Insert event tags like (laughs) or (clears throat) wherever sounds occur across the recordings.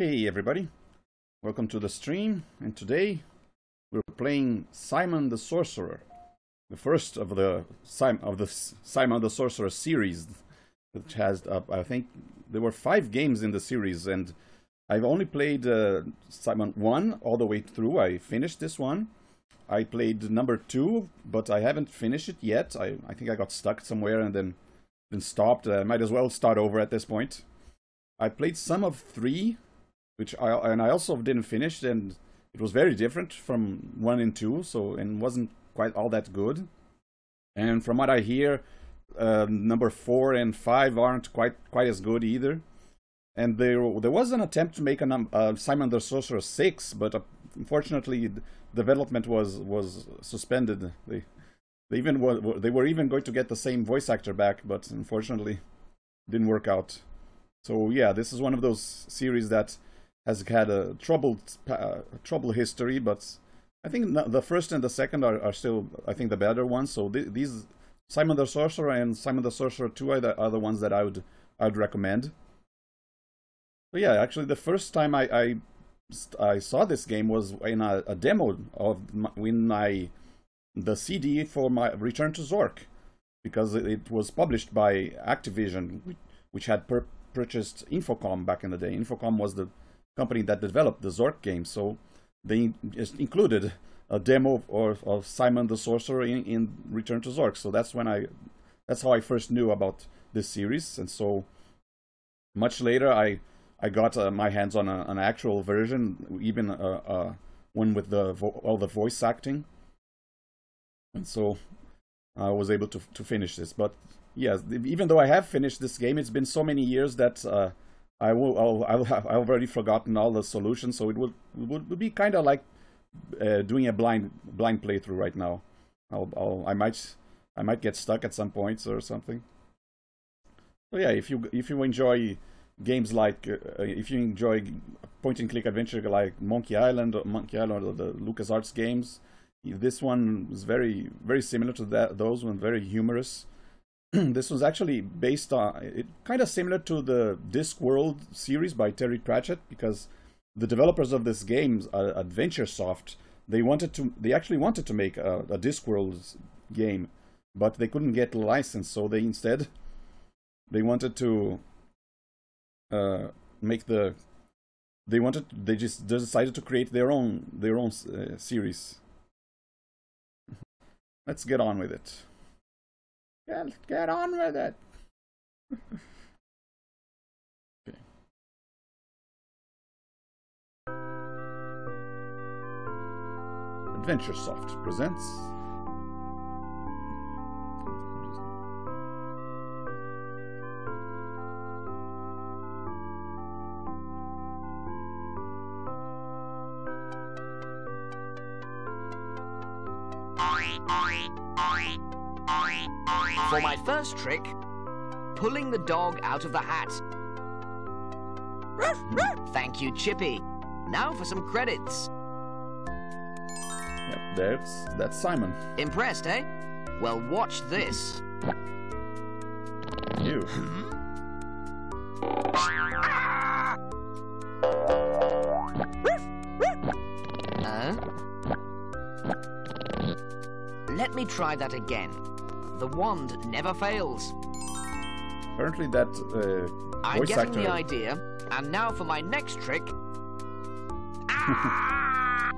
Hey everybody, welcome to the stream and today we're playing Simon the Sorcerer, the first of the Sim of the Simon the Sorcerer series, which has uh, I think there were five games in the series and I've only played uh, Simon 1 all the way through, I finished this one. I played number 2, but I haven't finished it yet, I, I think I got stuck somewhere and then, then stopped, I uh, might as well start over at this point. I played some of 3, which I and I also didn't finish, and it was very different from one and two, so and wasn't quite all that good. And from what I hear, uh, number four and five aren't quite quite as good either. And there there was an attempt to make a num uh, Simon the Sorcerer six, but uh, unfortunately, development was was suspended. They they even were, they were even going to get the same voice actor back, but unfortunately, didn't work out. So yeah, this is one of those series that has had a troubled uh, troubled history, but I think the first and the second are, are still, I think, the better ones. So th these Simon the Sorcerer and Simon the Sorcerer 2 are the, are the ones that I would I would recommend. Yeah, actually, the first time I I, I saw this game was in a, a demo of my, when my the CD for my Return to Zork, because it was published by Activision, which had purchased Infocom back in the day. Infocom was the company that developed the Zork game. So they included a demo of, of Simon the Sorcerer in, in Return to Zork. So that's when I, that's how I first knew about this series. And so much later, I I got uh, my hands on a, an actual version, even uh, uh, one with the all the voice acting. And so I was able to to finish this. But yes, even though I have finished this game, it's been so many years that uh, I will I'll, have I've already forgotten all the solutions, so it would would, would be kind of like uh, doing a blind blind playthrough right now. I'll, I'll I might I might get stuck at some points or something. So yeah, if you if you enjoy games like uh, if you enjoy point and click adventure like Monkey Island or Monkey Island or the LucasArts games, this one is very very similar to that those one very humorous (clears throat) this was actually based on it kind of similar to the Discworld series by Terry Pratchett because the developers of this game, uh, AdventureSoft, they wanted to they actually wanted to make a, a Discworld game, but they couldn't get a license, so they instead they wanted to uh, make the they wanted they just decided to create their own their own uh, series. (laughs) Let's get on with it. Get, get on with it. okay. AdventureSoft presents first trick, pulling the dog out of the hat. Thank you, Chippy. Now for some credits. Yep, that's, that's Simon. Impressed, eh? Well, watch this. You. Uh? Let me try that again. The wand never fails. Apparently that uh, I'm getting actor... the idea. And now for my next trick. (laughs) ah!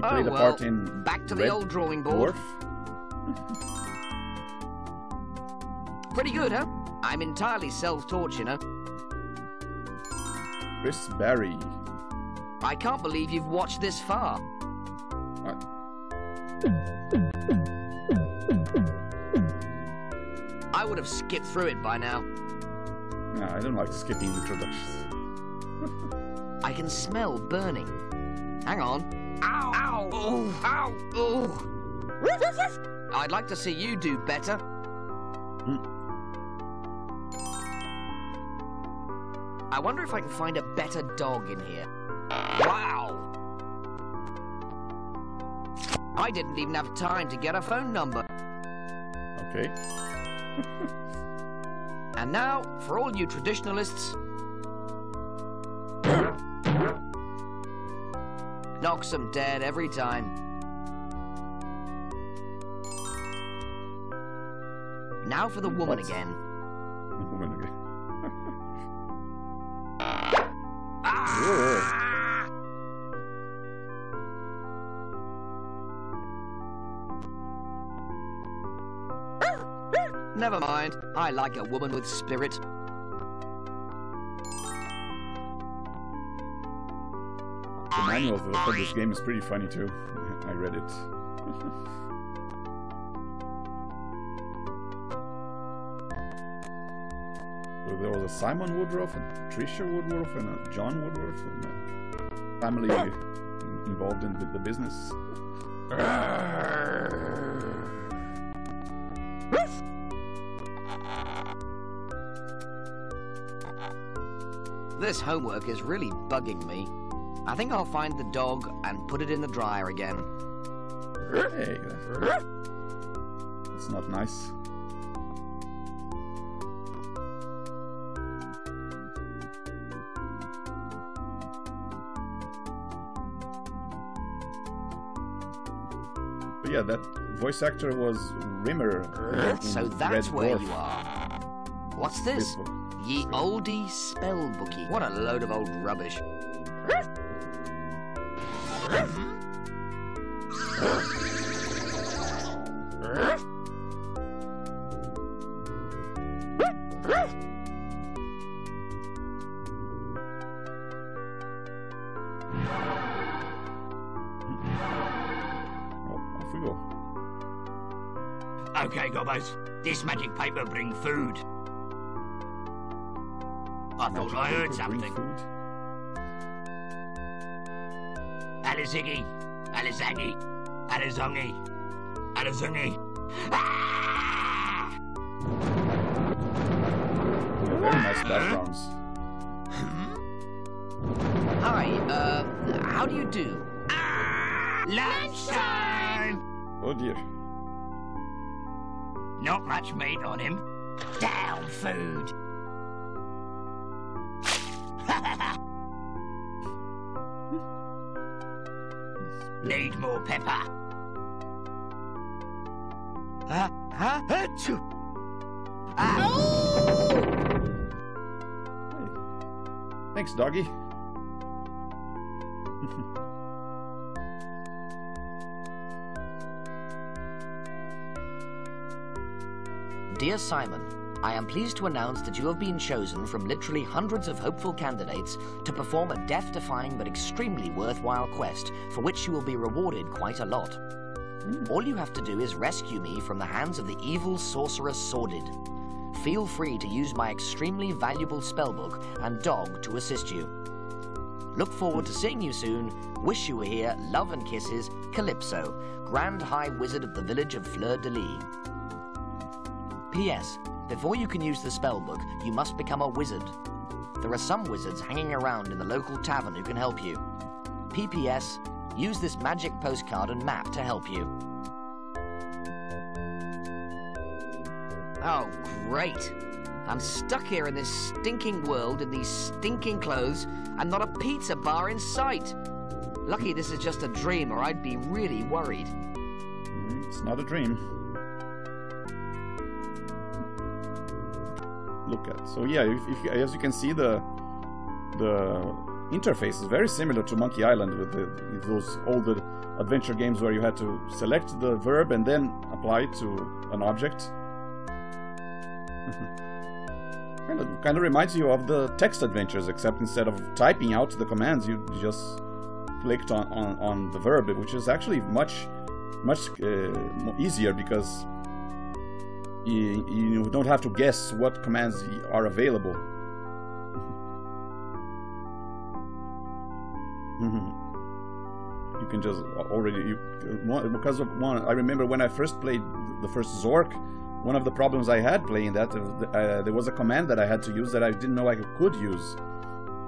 you played oh, a part in back to Red the old drawing board. (laughs) Pretty good, huh? I'm entirely self-taught, you know. Chris Barrie. I can't believe you've watched this far. Have skipped through it by now. No, I don't like skipping introductions. (laughs) I can smell burning. Hang on. Ow! Ow! Oh! Ow! Oh! I'd like to see you do better. Mm. I wonder if I can find a better dog in here. Wow! I didn't even have time to get a phone number. Okay and now, for all you traditionalists, knocks them dead every time. Now for the woman What's... again. Mind. I like a woman with spirit. The manual for, for this game is pretty funny too. (laughs) I read it. (laughs) so there was a Simon Woodroffe, a Trisha Woodroffe, and a John Woodroffe, and a family involved in the, the business. This homework is really bugging me. I think I'll find the dog and put it in the dryer again. Hey, that's not nice. But yeah, that voice actor was Rimmer. So that's where you are. What's this? This. Ye oldie spell bookie. What a load of old rubbish. Okay, gobbos. This magic paper bring food. I thought I heard something. food. Aliziggy, Alizangi, Alizongi, Alizungi. Ah! Yeah, very nice backgrounds. Hi, uh, how do you do? Ah! Lunchtime! Oh dear. Not much meat on him. Down food. Pepper. Huh? Achoo! Hey. Ah! Oh! Thanks, doggy. Dear Simon, I am pleased to announce that you have been chosen from literally hundreds of hopeful candidates to perform a death defying but extremely worthwhile quest for which you will be rewarded quite a lot. Hmm. All you have to do is rescue me from the hands of the evil sorcerer Sordid. Feel free to use my extremely valuable spellbook and dog to assist you. Look forward to hmm. seeing you soon. Wish you were here. Love and kisses. Calypso, Grand High Wizard of the village of Fleur de Lis. P.S. Before you can use the spellbook, you must become a wizard. There are some wizards hanging around in the local tavern who can help you. P.P.S. Use this magic postcard and map to help you. Oh, great! I'm stuck here in this stinking world in these stinking clothes and not a pizza bar in sight. Lucky this is just a dream, or I'd be really worried. Mm, It's not a dream. Look at so yeah. If, if, as you can see, the the interface is very similar to Monkey Island with the, with those older adventure games where you had to select the verb and then apply it to an object. kind of kind of reminds you of the text adventures, except instead of typing out the commands, you just clicked on, on, on the verb, which is actually much much uh, easier because you, you don't have to guess what commands are available. you can just already you, because of one. I remember when I first played the first Zork. One of the problems I had playing that uh, uh, there was a command that I had to use that I didn't know I could use.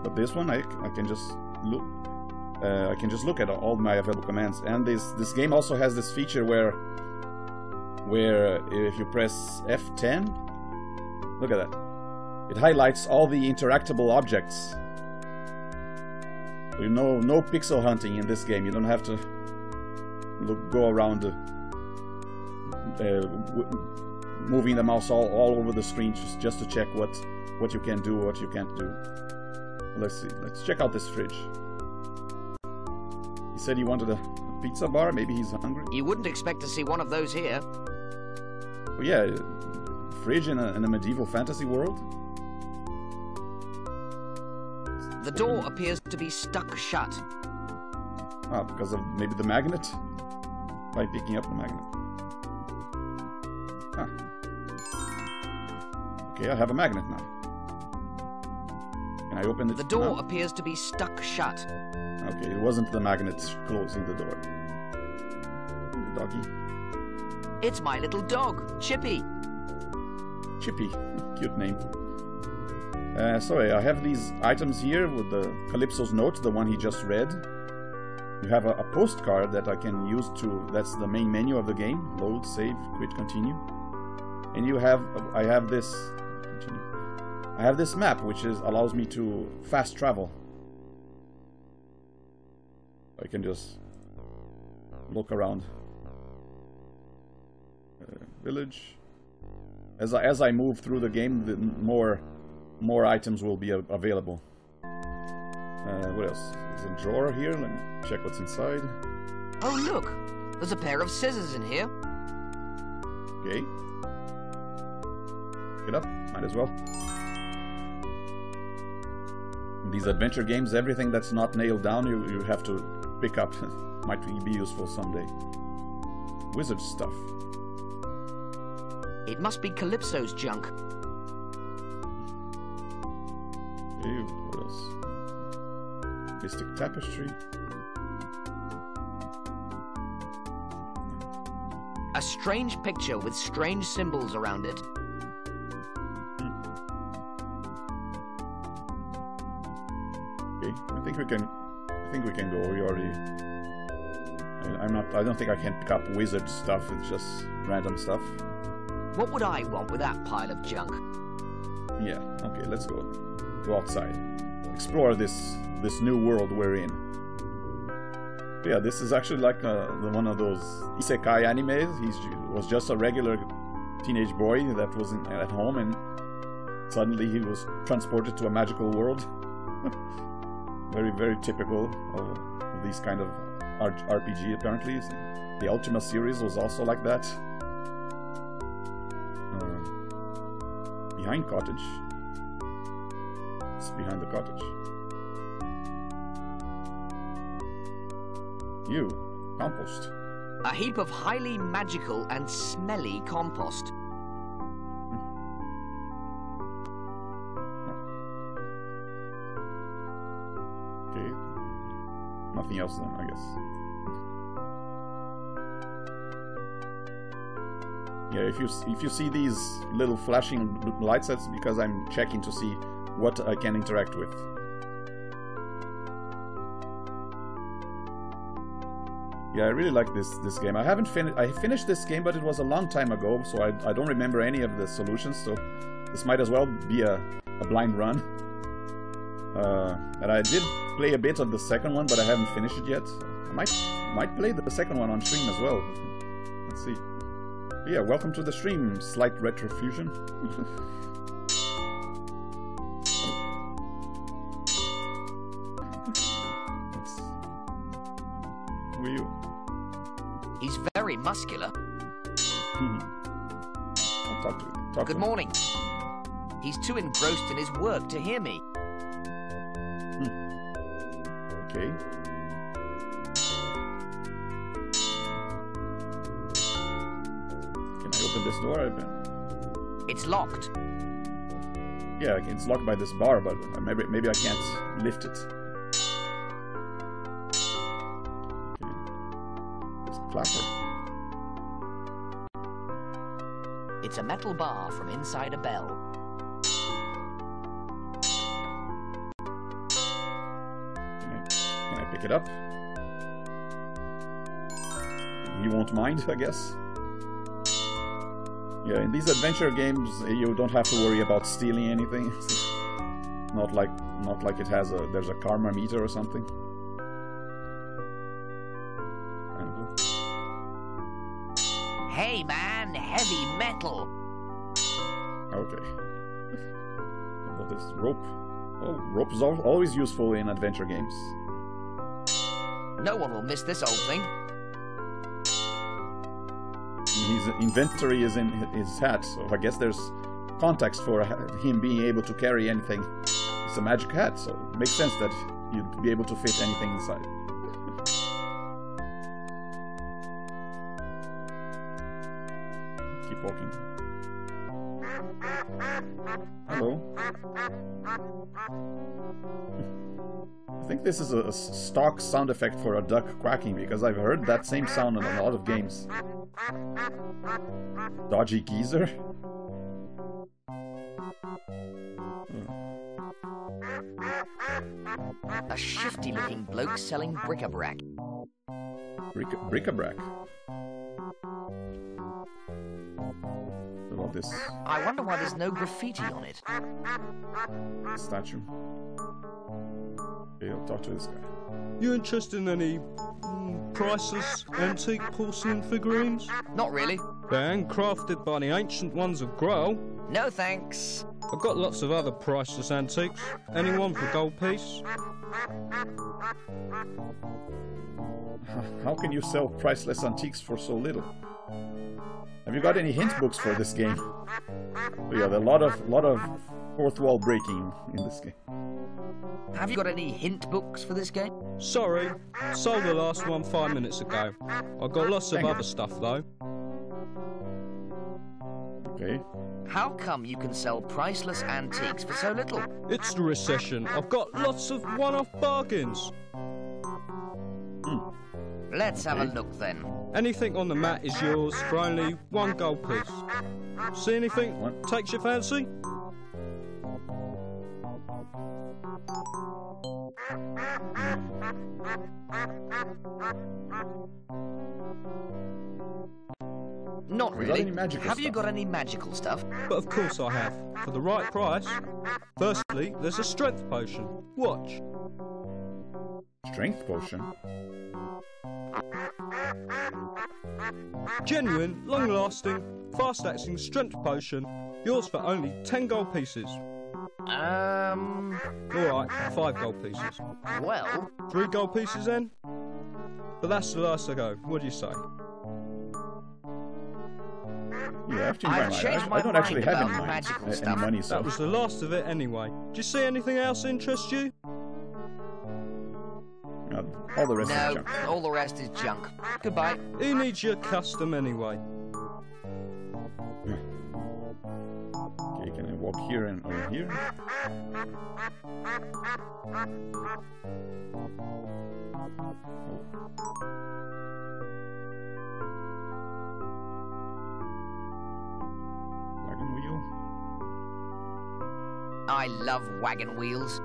But this one, I, I can just look. Uh, I can just look at all my available commands. And this this game also has this feature where where if you press F10, look at that. It highlights all the interactable objects. You know, no pixel hunting in this game. You don't have to look, go around uh, uh, moving the mouse all, all over the screen just, just to check what what you can do, what you can't do. Let's see. Let's check out this fridge. He said he wanted a pizza bar. Maybe he's hungry. You wouldn't expect to see one of those here. But yeah, fridge in a, in a medieval fantasy world. The door appears to be stuck shut. Ah, because of maybe the magnet? By picking up the magnet. Ah. Okay, I have a magnet now. Can I open it? The door appears to be stuck shut. Okay, it wasn't the magnet closing the door. The doggy. It's my little dog, Chippy. Chippy. Cute name. Uh, sorry, I have these items here with the Calypso's note, the one he just read. You have a, a, postcard that I can use to, that's the main menu of the game. Load, save, quit, continue. And you have, I have this, continue. I have this map which is allows me to fast travel. I can just look around. Village. As I, as I move through the game, the more more items will be available. Uh, what else? There's a drawer here. Let me check what's inside. Oh, look! There's a pair of scissors in here. Okay. Get up. Might as well. In these adventure games, everything that's not nailed down, you, you have to pick up. (laughs) Might be useful someday. Wizard stuff. It must be Calypso's junk. Okay, what else? Mystic tapestry. A strange picture with strange symbols around it. Hmm. Okay, I think we can. I think we can go. We already. I, I'm not. I don't think I can pick up wizard stuff. It's just random stuff. What would I want with that pile of junk? Yeah. Okay. Let's go. Go outside. Explore this this new world we're in. Yeah, this is actually like uh, one of those isekai animes. He was just a regular teenage boy that was in, at home, and suddenly he was transported to a magical world. (laughs) very, very typical of, of these kind of RPG. Apparently, the Ultima series was also like that. Behind cottage. It's behind the cottage. You, compost. A heap of highly magical and smelly compost. Hmm. Okay. Nothing else then, I guess. Yeah, if you if you see these little flashing lights, that's because I'm checking to see what I can interact with. Yeah, I really like this this game. I haven't finished. I finished this game, but it was a long time ago, so I, I don't remember any of the solutions. So this might as well be a, a blind run. Uh, and I did play a bit of the second one, but I haven't finished it yet. I might might play the second one on stream as well. Let's see. Yeah, welcome to the stream, Slight Retrofusion. (laughs) Who you? He's very muscular. Hmm. I'll talk to talk Good morning. He's too engrossed in his work to hear me. Hmm. Okay. Open this door? I've It's locked. Yeah, it's locked by this bar, but uh, maybe maybe I can't lift it. Clapper. It's a metal bar from inside a bell. Can I, can I pick it up? You won't mind, I guess. Yeah, in these adventure games, eh, you don't have to worry about stealing anything. (laughs) Not like not like it has a there's a karma meter or something. Hey man, heavy metal. Okay. (laughs) What is rope? Oh, rope is always useful in adventure games. No one will miss this old thing. His inventory is in his hat, so I guess there's context for him being able to carry anything. It's a magic hat, so it makes sense that you'd be able to fit anything inside. (laughs) Keep walking. Hello. I think this is a stock sound effect for a duck quacking because I've heard that same sound in a lot of games. Dodgy geezer? A shifty looking bloke selling bric-a-brac. Bric bric-a-brac. About this I wonder why there's no graffiti on it. statue. Okay, I'll talk to this guy. You interested in any mm, priceless antique porcelain figurines? Not really. They're handcrafted by the ancient ones of Grail. No thanks. I've got lots of other priceless antiques. Anyone for gold piece? (laughs) How can you sell priceless antiques for so little? Have you got any hint books for this game? Oh yeah, there are a lot of lot of fourth wall breaking in this game. Have you got any hint books for this game? Sorry, sold the last one five minutes ago. I've got lots of Dang it. other stuff though. Okay. How come you can sell priceless antiques for so little? It's the recession. I've got lots of one-off bargains. Hmm. Let's have a look then. Anything on the mat is yours for only one gold piece. See anything What? takes your fancy? Not Have you really. any magical have you got any magical stuff? But of course I have. For the right price. Firstly, there's a strength potion. Watch. Strength potion. Genuine, long lasting, fast acting strength potion. Yours for only 10 gold pieces. Um, Alright, 5 gold pieces. well, 3 gold pieces then? But that's the last I go. What do you say? Yeah, I've changed I've my mind. changed I, my I don't actually have about any, money, magical any stuff. money, so That was the last of it anyway. Do you see anything else interest you? uh, all the rest is no, junk. all the rest is junk. Goodbye. Who needs your custom anyway? Here and over here? Wagon wheel? I love wagon wheels.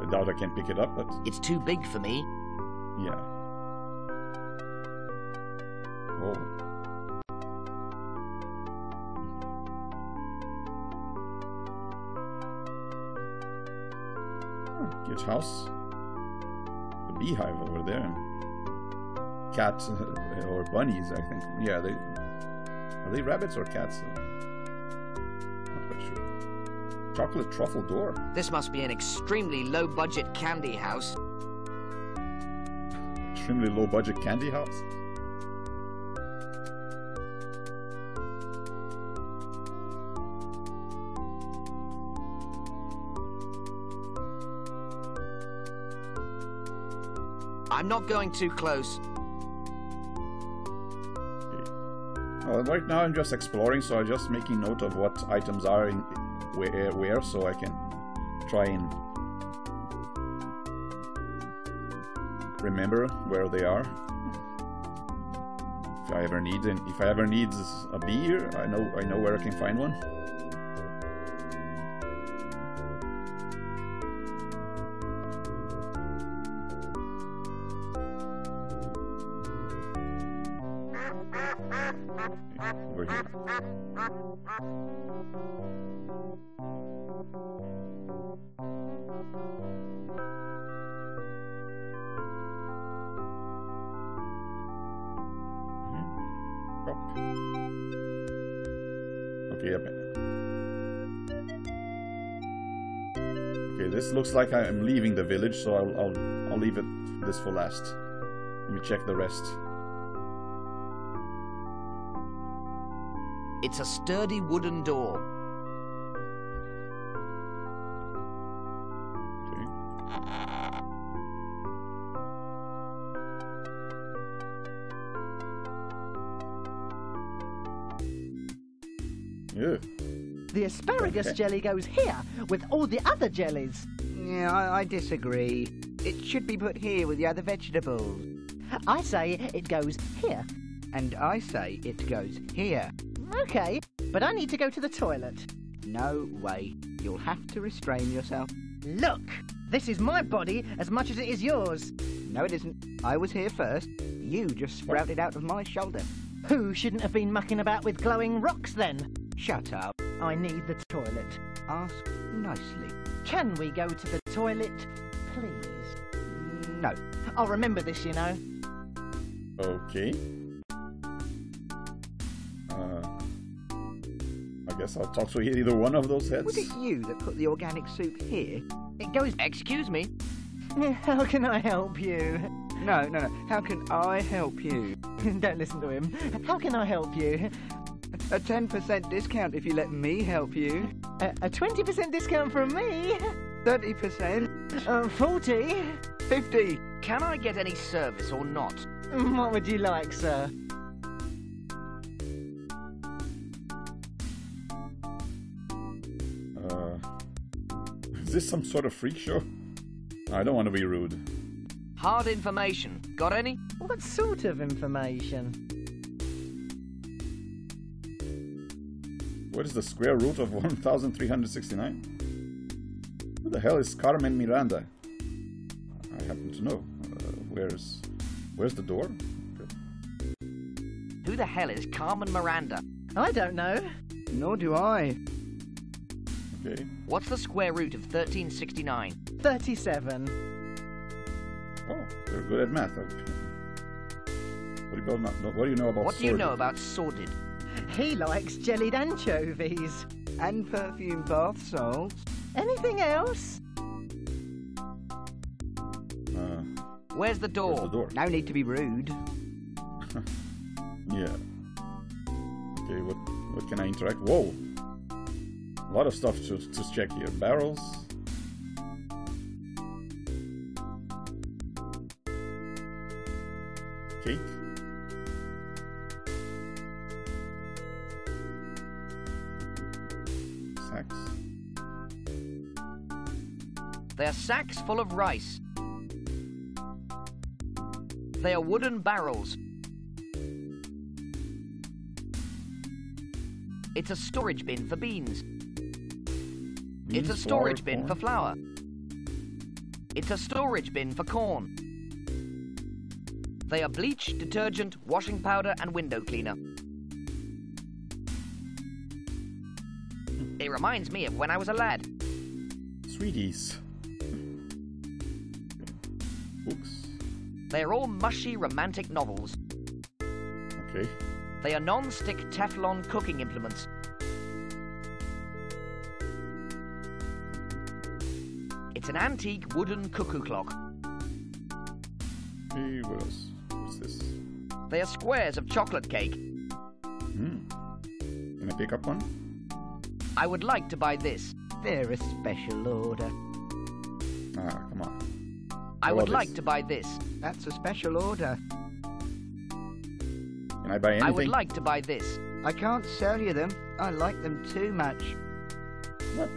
I doubt I can pick it up, but It's too big for me. yeah. Oh. House. The beehive over there. Cats uh, or bunnies, I think. Yeah, they are they rabbits or cats? Not quite sure. Chocolate truffle door. This must be an extremely low budget candy house. Extremely low budget candy house. Not going too close. Well, right now I'm just exploring, so I'm just making note of what items are in where, where so I can try and remember where they are. If I ever need, if I ever need a beer, I know I know where I can find one. Looks like I'm leaving the village, so I'll I'll, I'll leave it this for last. Let me check the rest. It's a sturdy wooden door. Okay. Yeah. The asparagus jelly goes here with all the other jellies. Yeah, I, I disagree. It should be put here with the other vegetables. I say it goes here. And I say it goes here. Okay, but I need to go to the toilet. No way. You'll have to restrain yourself. Look, this is my body as much as it is yours. No, it isn't. I was here first. You just sprouted out of my shoulder. Who shouldn't have been mucking about with glowing rocks then? Shut up. I need the toilet. Ask nicely. Can we go to the toilet, please? No. I'll remember this, you know. Okay. Uh, I guess I'll talk to either one of those heads. Was it you that put the organic soup here? It goes. Excuse me. (laughs) How can I help you? No, no, no. How can I help you? (laughs) Don't listen to him. How can I help you? A 10% discount if you let me help you. A, a 20% discount from me? 30%. Uh, 40? 50. Can I get any service or not? What would you like, sir? Uh, is this some sort of freak show? I don't want to be rude. Hard information. Got any? What sort of information? What is the square root of (laughs) 1369? Who the hell is Carmen Miranda? I happen to know. Uh, where's where's the door? Who the hell is Carmen Miranda? I don't know. Nor do I. Okay. What's the square root of 1369? 37. Oh, they're good at math. Okay. What do you, know, what do you know about What do you know about sordid? He likes jellied anchovies. And perfume bath salts. Anything else? Uh, Where's the door? where's the door? No need to be rude. (laughs) Yeah. Okay, what what can I interact? Whoa! A lot of stuff to, to check here. Barrels. Cake. They are sacks full of rice. They are wooden barrels. It's a storage bin for beans. It's a storage bin for flour. It's a storage bin for corn. They are bleach, detergent, washing powder, and window cleaner. It reminds me of when I was a lad. Sweeties. Books. They are all mushy, romantic novels. Okay. They are non-stick Teflon cooking implements. It's an antique wooden cuckoo clock. Hey, what else? What's this? They are squares of chocolate cake. Hmm. Can I pick up one? I would like to buy this. They're a special order. Come on. I would like to buy this. That's a special order. Can I buy anything? I would like to buy this. I can't sell you them. I like them too much. What?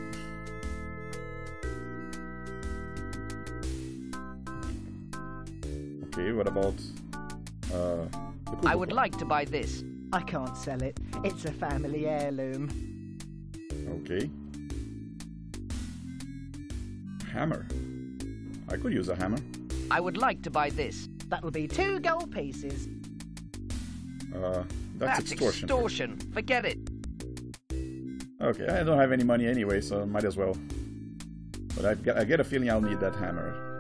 Okay, what about uh, the I would clock? like to buy this. I can't sell it. It's a family heirloom. Okay. Hammer. I could use a hammer. I would like to buy this. That'll be two gold pieces. Uh, that's, extortion. extortion. Forget it. Okay, I don't have any money anyway, so might as well. But I get, I get a feeling I'll need that hammer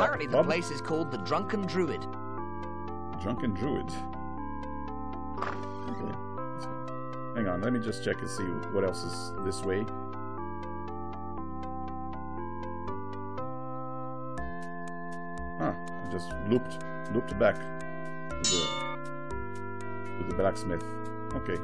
Apparently, the place is called the Drunken Druid. Drunken Druid. Okay. Hang on, let me just check and see what else is this way. Ah, I just looped looped back to the to the blacksmith. Okay.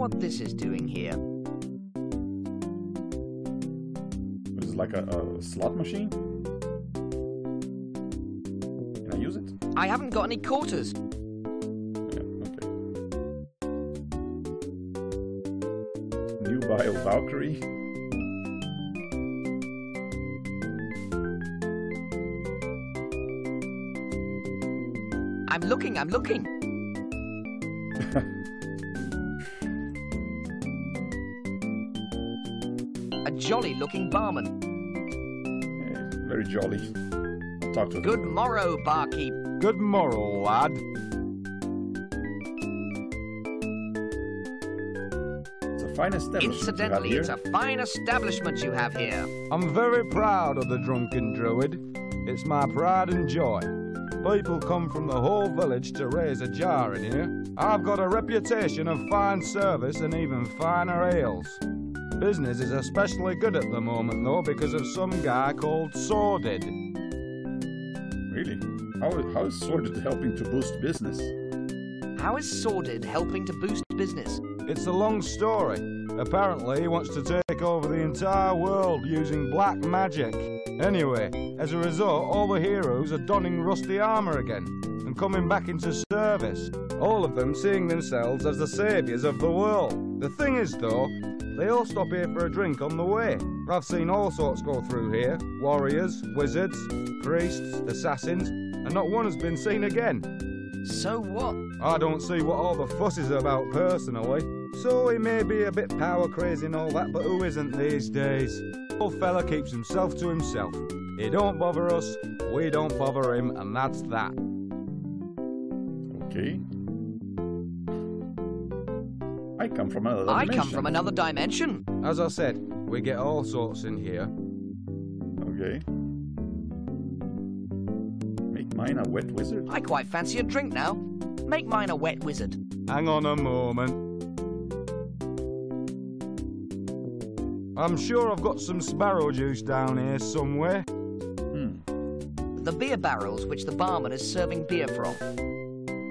What this is doing here. This is like a, a slot machine? Can I use it? I haven't got any quarters. Nubile Valkyrie. I'm looking, I'm looking. Jolly looking barman. Eh, very jolly. I'll talk to. Good morrow, barkeep. Good morrow, lad. It's a fine establishment you have Incidentally, here. it's a fine establishment you have here. I'm very proud of the Drunken Druid. It's my pride and joy. People come from the whole village to raise a jar in here. I've got a reputation of fine service and even finer ales. Business is especially good at the moment, though, because of some guy called Sordid. Really? How, how is Sordid helping to boost business? How is Sordid helping to boost business? It's a long story. Apparently, he wants to take over the entire world using black magic. Anyway, as a result, all the heroes are donning rusty armor again and coming back into service. All of them seeing themselves as the saviors of the world. The thing is, though, they all stop here for a drink on the way. I've seen all sorts go through here warriors, wizards, priests, assassins, and not one has been seen again. So what? I don't see what all the fuss is about personally. So he may be a bit power crazy and all that, but who isn't these days? Old fella keeps himself to himself. He don't bother us, we don't bother him, and that's that. Okay. I come from another I dimension. come from another dimension. As I said, we get all sorts in here. Okay. Make mine a wet wizard? I quite fancy a drink now. Make mine a wet wizard. Hang on a moment. I'm sure I've got some sparrow juice down here somewhere. Hmm. The beer barrels which the barman is serving beer from.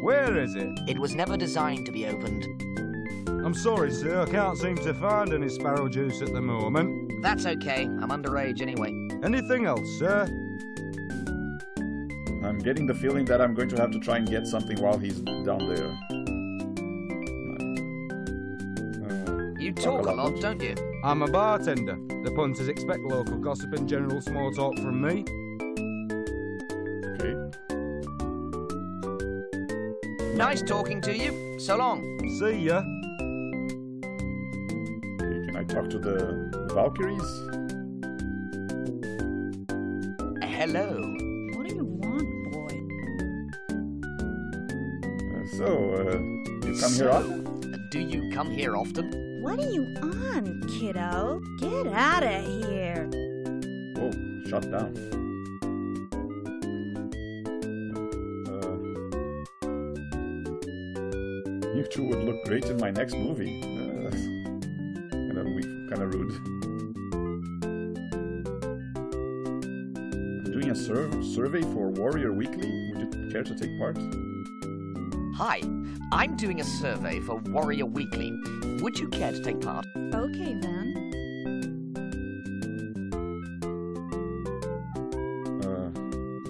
Where is it? It was never designed to be opened. I'm sorry, sir, I can't seem to find any sparrow juice at the moment. That's okay. I'm underage anyway. Anything else, sir? I'm getting the feeling that I'm going to have to try and get something while he's down there. Uh, You Talk talk a a lot, lot, don't don't you? I'm a bartender. The punters expect local gossip and general small talk from me. okay. Nice talking to you. So long. See ya. Okay. Talk to the, the Valkyries? Hello. What do you want, boy? Uh, so, uh, you come here often? Do you come here often? What are you on, kiddo? Get out of here. Oh, shut down. Uh, you two would look great in my next movie. Kind of rude. I'm doing a sur- survey for Warrior Weekly. Would you care to take part? Hi. I'm doing a survey for Warrior Weekly. Would you care to take part? Okay, then. Uh,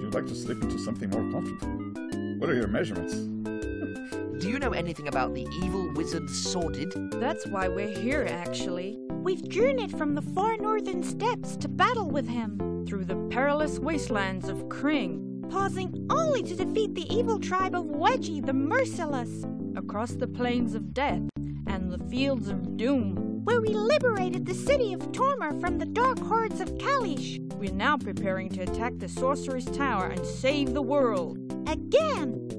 would like to slip into something more comfortable? What are your measurements? Do you know anything about the evil wizard Sordid? That's why we're here, actually. We've journeyed from the far northern steppes to battle with him, Through the perilous wastelands of Kring, pausing only to defeat the evil tribe of Wedgie the Merciless. across the plains of death and the fields of doom. where we liberated the city of Tormar from the dark hordes of Kalish. We're now preparing to attack the Sorcerer's Tower and save the world. Again,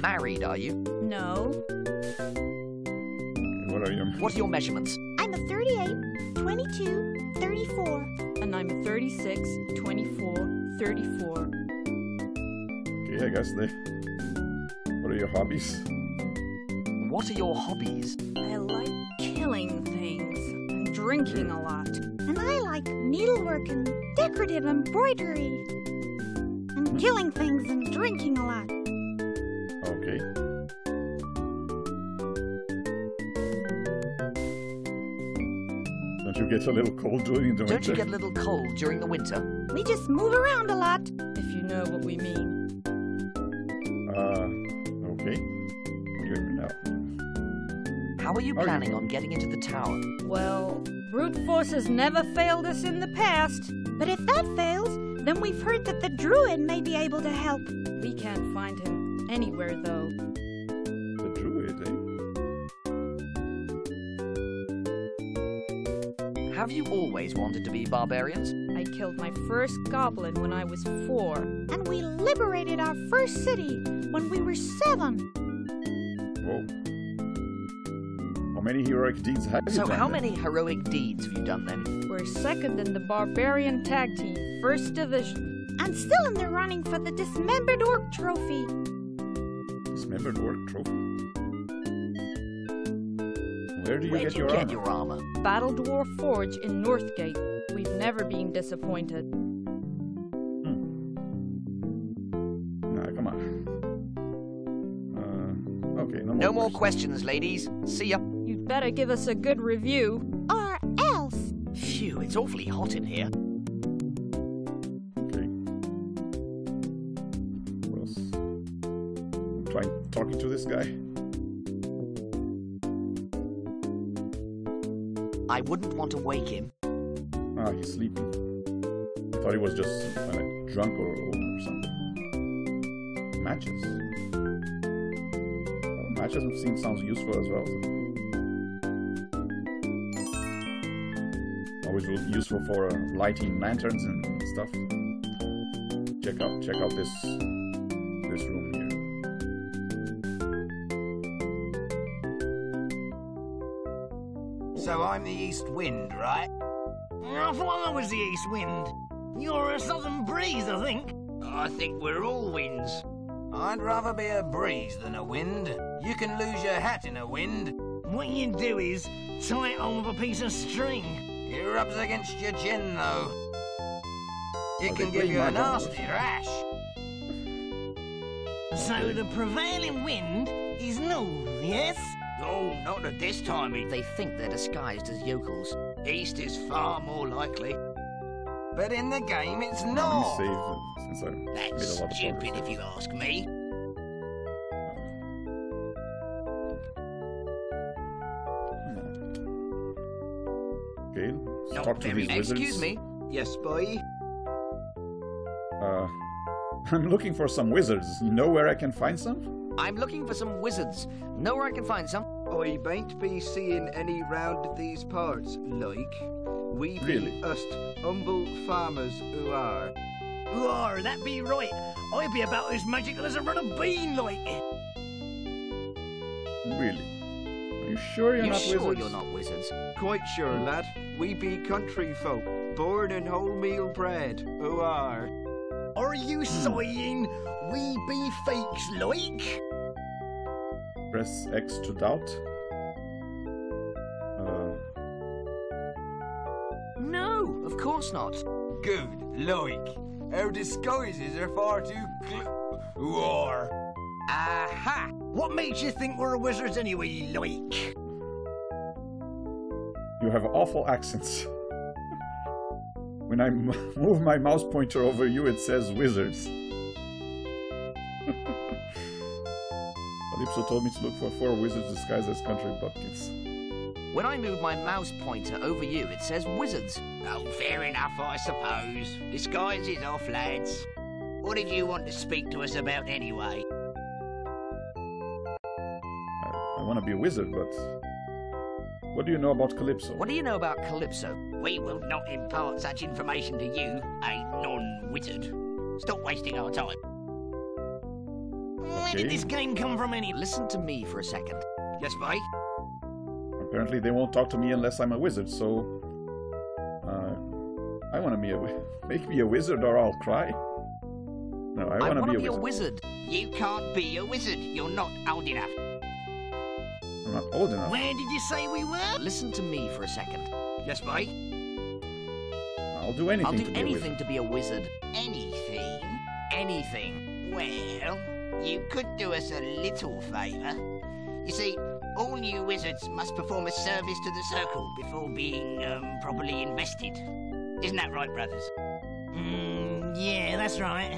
married, are you? are you? No. What are you? What are your measurements? I'm a 38, 22, 34. And I'm 36, 24, 34. Okay, I guess they. What are your hobbies? What are your hobbies? I like killing things and drinking a lot. Hmm. And I like needlework and decorative embroidery. And hmm. killing things and drinking a lot. Get a little cold during the Don't winter? you get a little cold during the winter? We just move around a lot. If you know what we mean. Uh, okay. You know. How are you Are you- planning on getting into the tower? Well, brute force has never failed us in the past. But if that fails, then we've heard that the druid may be able to help. We can't find him anywhere, though. Have you always wanted to be barbarians? I killed my first goblin when I was four. And we liberated our first city when we were seven. Whoa. How many heroic deeds have you So done? So how then? many heroic deeds have you done then? We're second in the barbarian tag team, first division. And still in the running for the dismembered orc trophy. Dismembered orc trophy. Where do you Where get you your get armor? your armor? Battle Dwarf Forge in Northgate. We've never been disappointed. Nah, come on. Uh, okay, no more. No more questions. questions, ladies. See ya. You'd better give us a good review. Or else. Phew, it's awfully hot in here. Okay. What else? I'm trying talking to this guy. I wouldn't want to wake him. Ah, he's sleeping. I thought he was just uh, drunk or, or something. Matches. Well, matches seem sounds useful as well. Always useful for uh, lighting lanterns and stuff. Check out check out this I'm the east wind, right? I thought I was the east wind. You're a southern breeze, I think. I think we're all winds. I'd rather be a breeze than a wind. You can lose your hat in a wind. What you do is tie it on with a piece of string. It rubs against your chin, though. It Are can give you a nasty rash. So the prevailing wind is north, yes? Oh, not at this time. They think they're disguised as yokels. East is far more likely. But in the game, it's Let me north. save uh, since I made a That's lot stupid progress. if you ask me. Okay, Not talk to these wizards. Excuse me. Yes, boy. Uh, (laughs) I'm looking for some wizards. You know where I can find some? I'm looking for some wizards. Know where I can find some? I bain't be seeing any round these parts, like. We be Really? us humble farmers who are. Who are, that be right. I be about as magical as a run of bean, like. Really? Are you sure you're you not sure wizards? you're not wizards? Quite sure, lad. We be country folk, born in wholemeal bread, who are. Are you hmm. saying we be fakes, like? Press X to doubt. Uh, No, of course not. Good, like. Our disguises are far too cl- who are. Aha! What makes you think we're wizards anyway, like? you have awful accents. when I m- (laughs) move my mouse pointer over you, it says wizards. Calypso told me to look for four wizards disguised as country bumpkins. When I move my mouse pointer over you, it says wizards. Oh, fair enough, I suppose. Disguise is off, lads. What did you want to speak to us about anyway? I want to be a wizard, but what do you know about Calypso? What do you know about Calypso? We will not impart such information to you, a non-wizard. Stop wasting our time. Where Okay. did this game come from any... Listen to me for a second. Yes, mate? Apparently, they won't talk to me unless I'm a wizard. So, uh, I want to be a wi- (laughs) make me a wizard, or I'll cry. No, I I want to be a be a wizard. wizard. You can't be a wizard. You're not old enough. I'm not old enough. Where did you say we were? Listen to me for a second. Yes, mate? I'll do anything I'll do to be a anything wizard. to be a wizard. Anything? Anything. Well, you could do us a little favour. You see, all new wizards must perform a service to the Circle before being um, properly invested. Isn't that right, brothers? Mm, yeah, that's right.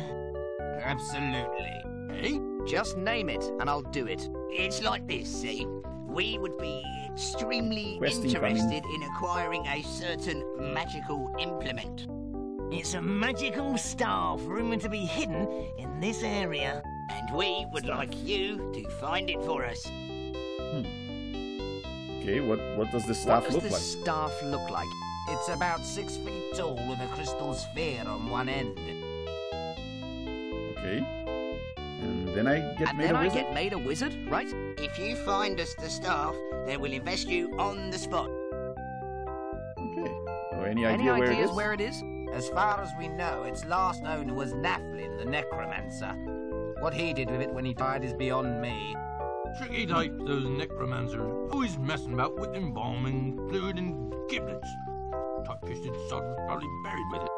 Absolutely. Eh? Just name it, and I'll do it. It's like this, see? We would be extremely Quest incoming. interested in acquiring a certain magical implement. It's a magical staff rumoured to be hidden in this area. And we would like you to find it for us. Hmm. Okay, what what does this staff what does look this like? staff look like? It's about six feet tall with a crystal sphere on one end. Okay, and then I get and made then a I wizard. get made a wizard, right? If you find us the staff, then we'll invest you on the spot. Okay. So any Any idea where it is? where it is? As far as we know, its last owner was Naflin, the necromancer. What he did with it when he died is beyond me. Tricky type, those necromancers. Always messing about with embalming fluid and giblets. Tight-fisted sod was probably buried with it.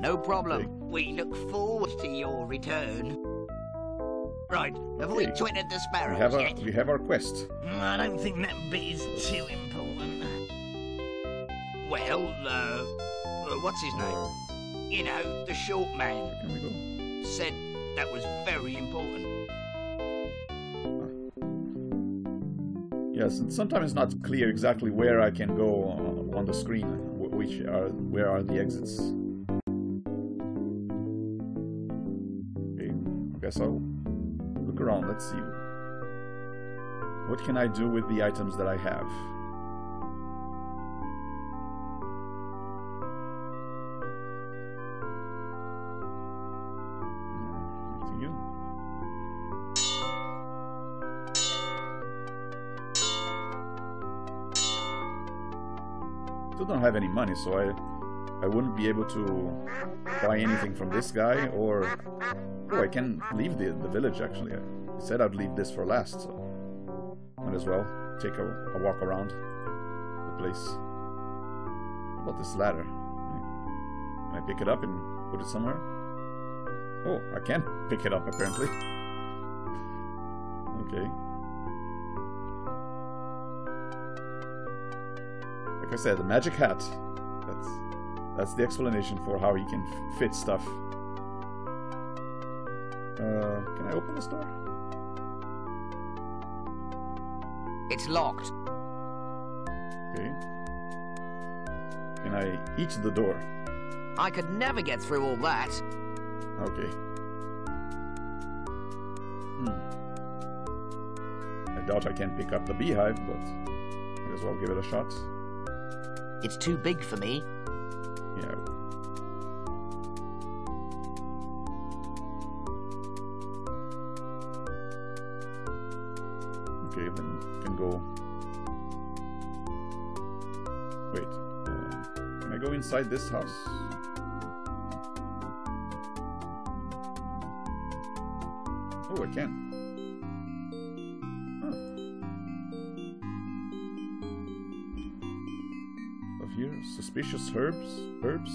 No problem. We look forward to your return. Right, have we Okay. twittered the We have our yet? we have our quest. I don't think that bit is too important. Well, uh, uh, what's his name? You know, the short man Can we go? Said that was very important. Yes, and sometimes it's not clear exactly where I can go uh, on the screen. Which are where are the exits? Okay, I guess I'll look around. Let's see. What can I do with the items that I have? Still don't have any money, so I I wouldn't be able to buy anything from this guy or oh I can leave the the village actually. I said I'd leave this for last, so might as well take a, a walk around the place. What about this ladder? Can I pick it up and put it somewhere? Oh, I can pick it up apparently. (laughs) Okay. Like I said, the magic hat. That's that's the explanation for how he can f- fit stuff. Uh, can I open this door? It's locked. Okay. Can I eat the door? I could never get through all that. Okay. Hmm. I doubt I can pick up the beehive, but might as well give it a shot. It's too big for me. Yeah. Okay, then can go. Wait, uh, can I go inside this house? Oh, I can. Suspicious herbs, herbs.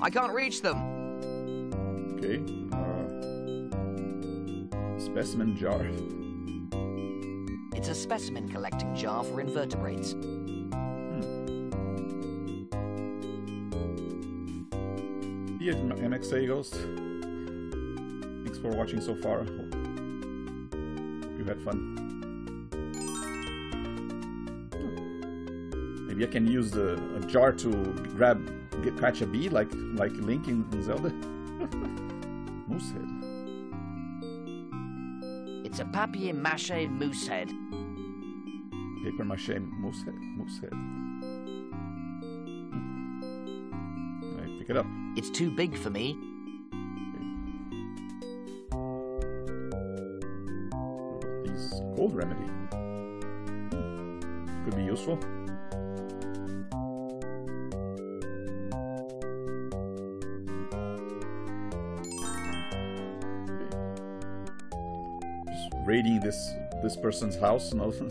I can't reach them. Okay. Uh, specimen jar. It's a specimen collecting jar for invertebrates. The MXA Ghost. Thanks for watching so far. Hope you had fun. I can use the, a jar to grab, get, catch a bee like like Link in, in Zelda. (laughs) Moosehead. It's a papier-mâché moose head. Paper mache moosehead. Moosehead. Hmm. I pick it up. It's too big for me. These cold remedy. Could be useful. Raiding this this person's house all. (laughs)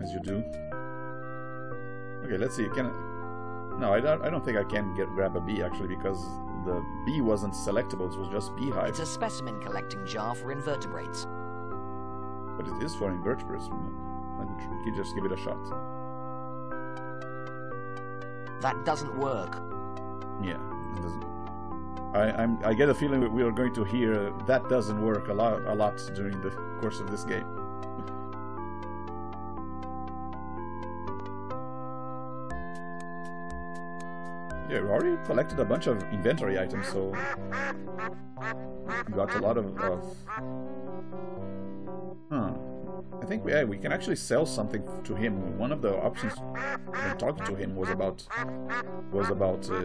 As you do. Okay, let's see. Can I... No, I don't, I don't think I can get grab a bee actually because the bee wasn't selectable. It was just beehive. It's a specimen collecting jar for invertebrates. But it is for invertebrates. You just give it a shot. That doesn't work. Yeah, it doesn't. I, I'm, I get a feeling that we are going to hear that doesn't work a lot, a lot during the course of this game. (laughs) Yeah, we already collected a bunch of inventory items, so we got a lot of. of... Huh. I think yeah, we can actually sell something to him. One of the options when talking to him was about was about uh,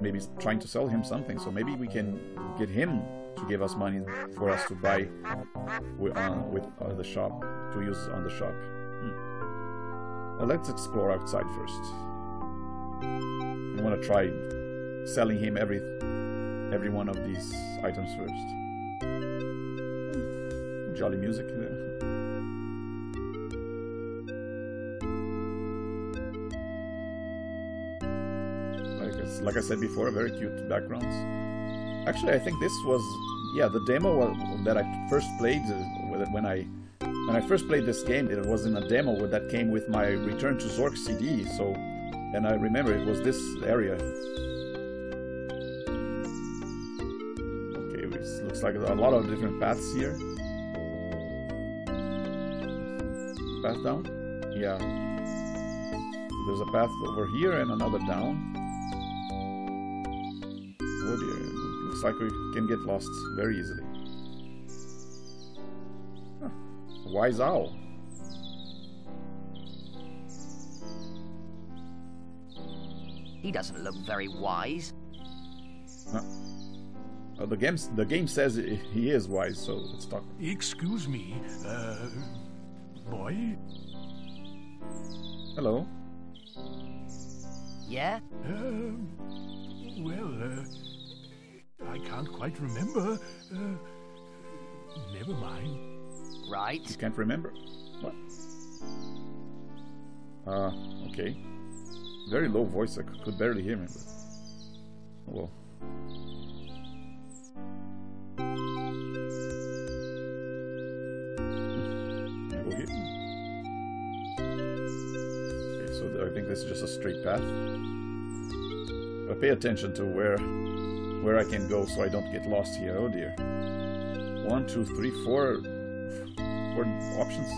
maybe trying to sell him something. So maybe we can get him to give us money for us to buy with, uh, with uh, the shop to use on the shop. Hmm. Well, let's explore outside first. I want to try selling him every every one of these items first. Jolly music there. Like, I- said before, very cute backgrounds. Actually, I think this was yeah the demo that I first played uh, when I when I first played this game. It was in a demo that came with my Return to Zork CD. So, and I remember it was this area. Okay, it looks like a lot of different paths here. Path down? Yeah. There's a path over here and another down. Oh dear, looks like we can get lost very easily. Huh. Wise owl. He doesn't look very wise. Huh. Uh, the game the game says he is wise, so let's talk. Excuse me, uh, boy? Hello. Yeah? Um, well, uh, I can't quite remember. Uh, never mind. Right. You can't remember? What? Uh, okay. Very low voice, I could barely hear him, but... Oh well. I? Okay, so I think this is just a straight path. But pay attention to where where I can go so I don't get lost here. Oh dear. One, two, three, four Four options.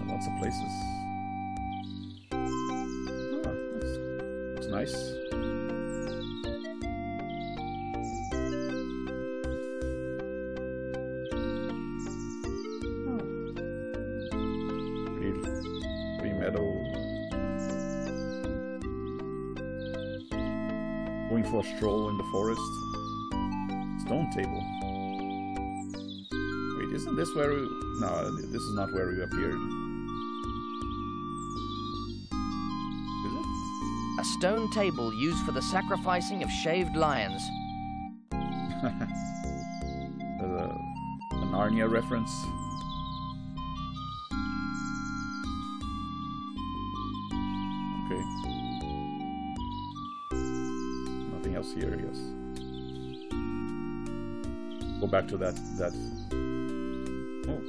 And lots of places. Ah, that's, that's nice. Forest. Stone table. Wait, isn't this where we... No, this is not where we appeared. Is it? A stone table used for the sacrificing of shaved lions. (laughs) A, a Narnia reference. Okay. Nothing else here, I guess. Go back to that that Oh.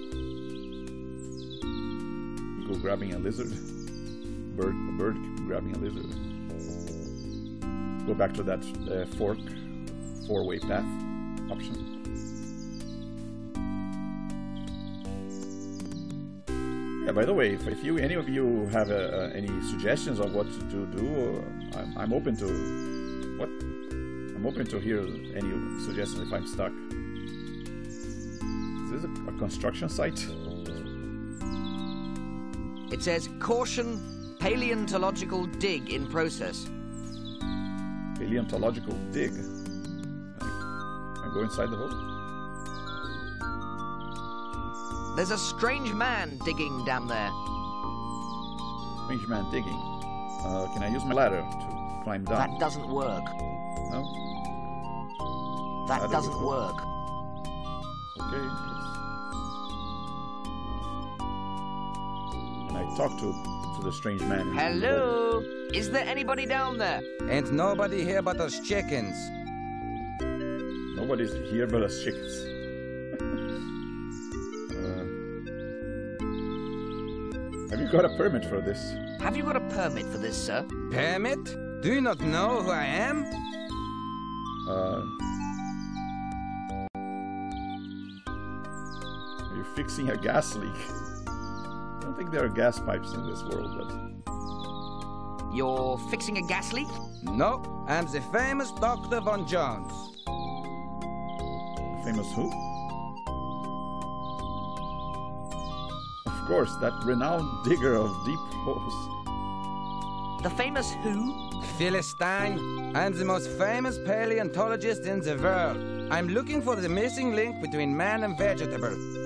Go grabbing a lizard. Bird a bird grabbing a lizard. Go back to that uh, fork four-way path option. Yeah, by the way, if, if you any of you have uh, uh, any suggestions of what to do, uh, I'm, I'm open to what I'm open to hear any suggestions if I'm stuck. Is this a, a construction site? It says caution, paleontological dig in process. Paleontological dig. I go inside the hole. There's a strange man digging down there. Strange man digging. Uh, can I use my ladder to climb down? That doesn't work. No. That doesn't work. Okay. And I talk to to the strange man. in the hole. Hello? Is there anybody down there? Ain't nobody here but us chickens. Nobody's here but us chickens. (laughs) uh, have you got a permit for this? Have you got a permit for this, sir? Permit? Do you not know who I am? Fixing a gas leak? I don't think there are gas pipes in this world, but You're fixing a gas leak? No, I'm the famous Dr. Von Jones. famous who? Of course, that renowned digger of deep holes. The famous who? Philistine, I'm the most famous paleontologist in the world. I'm looking for the missing link between man and vegetable.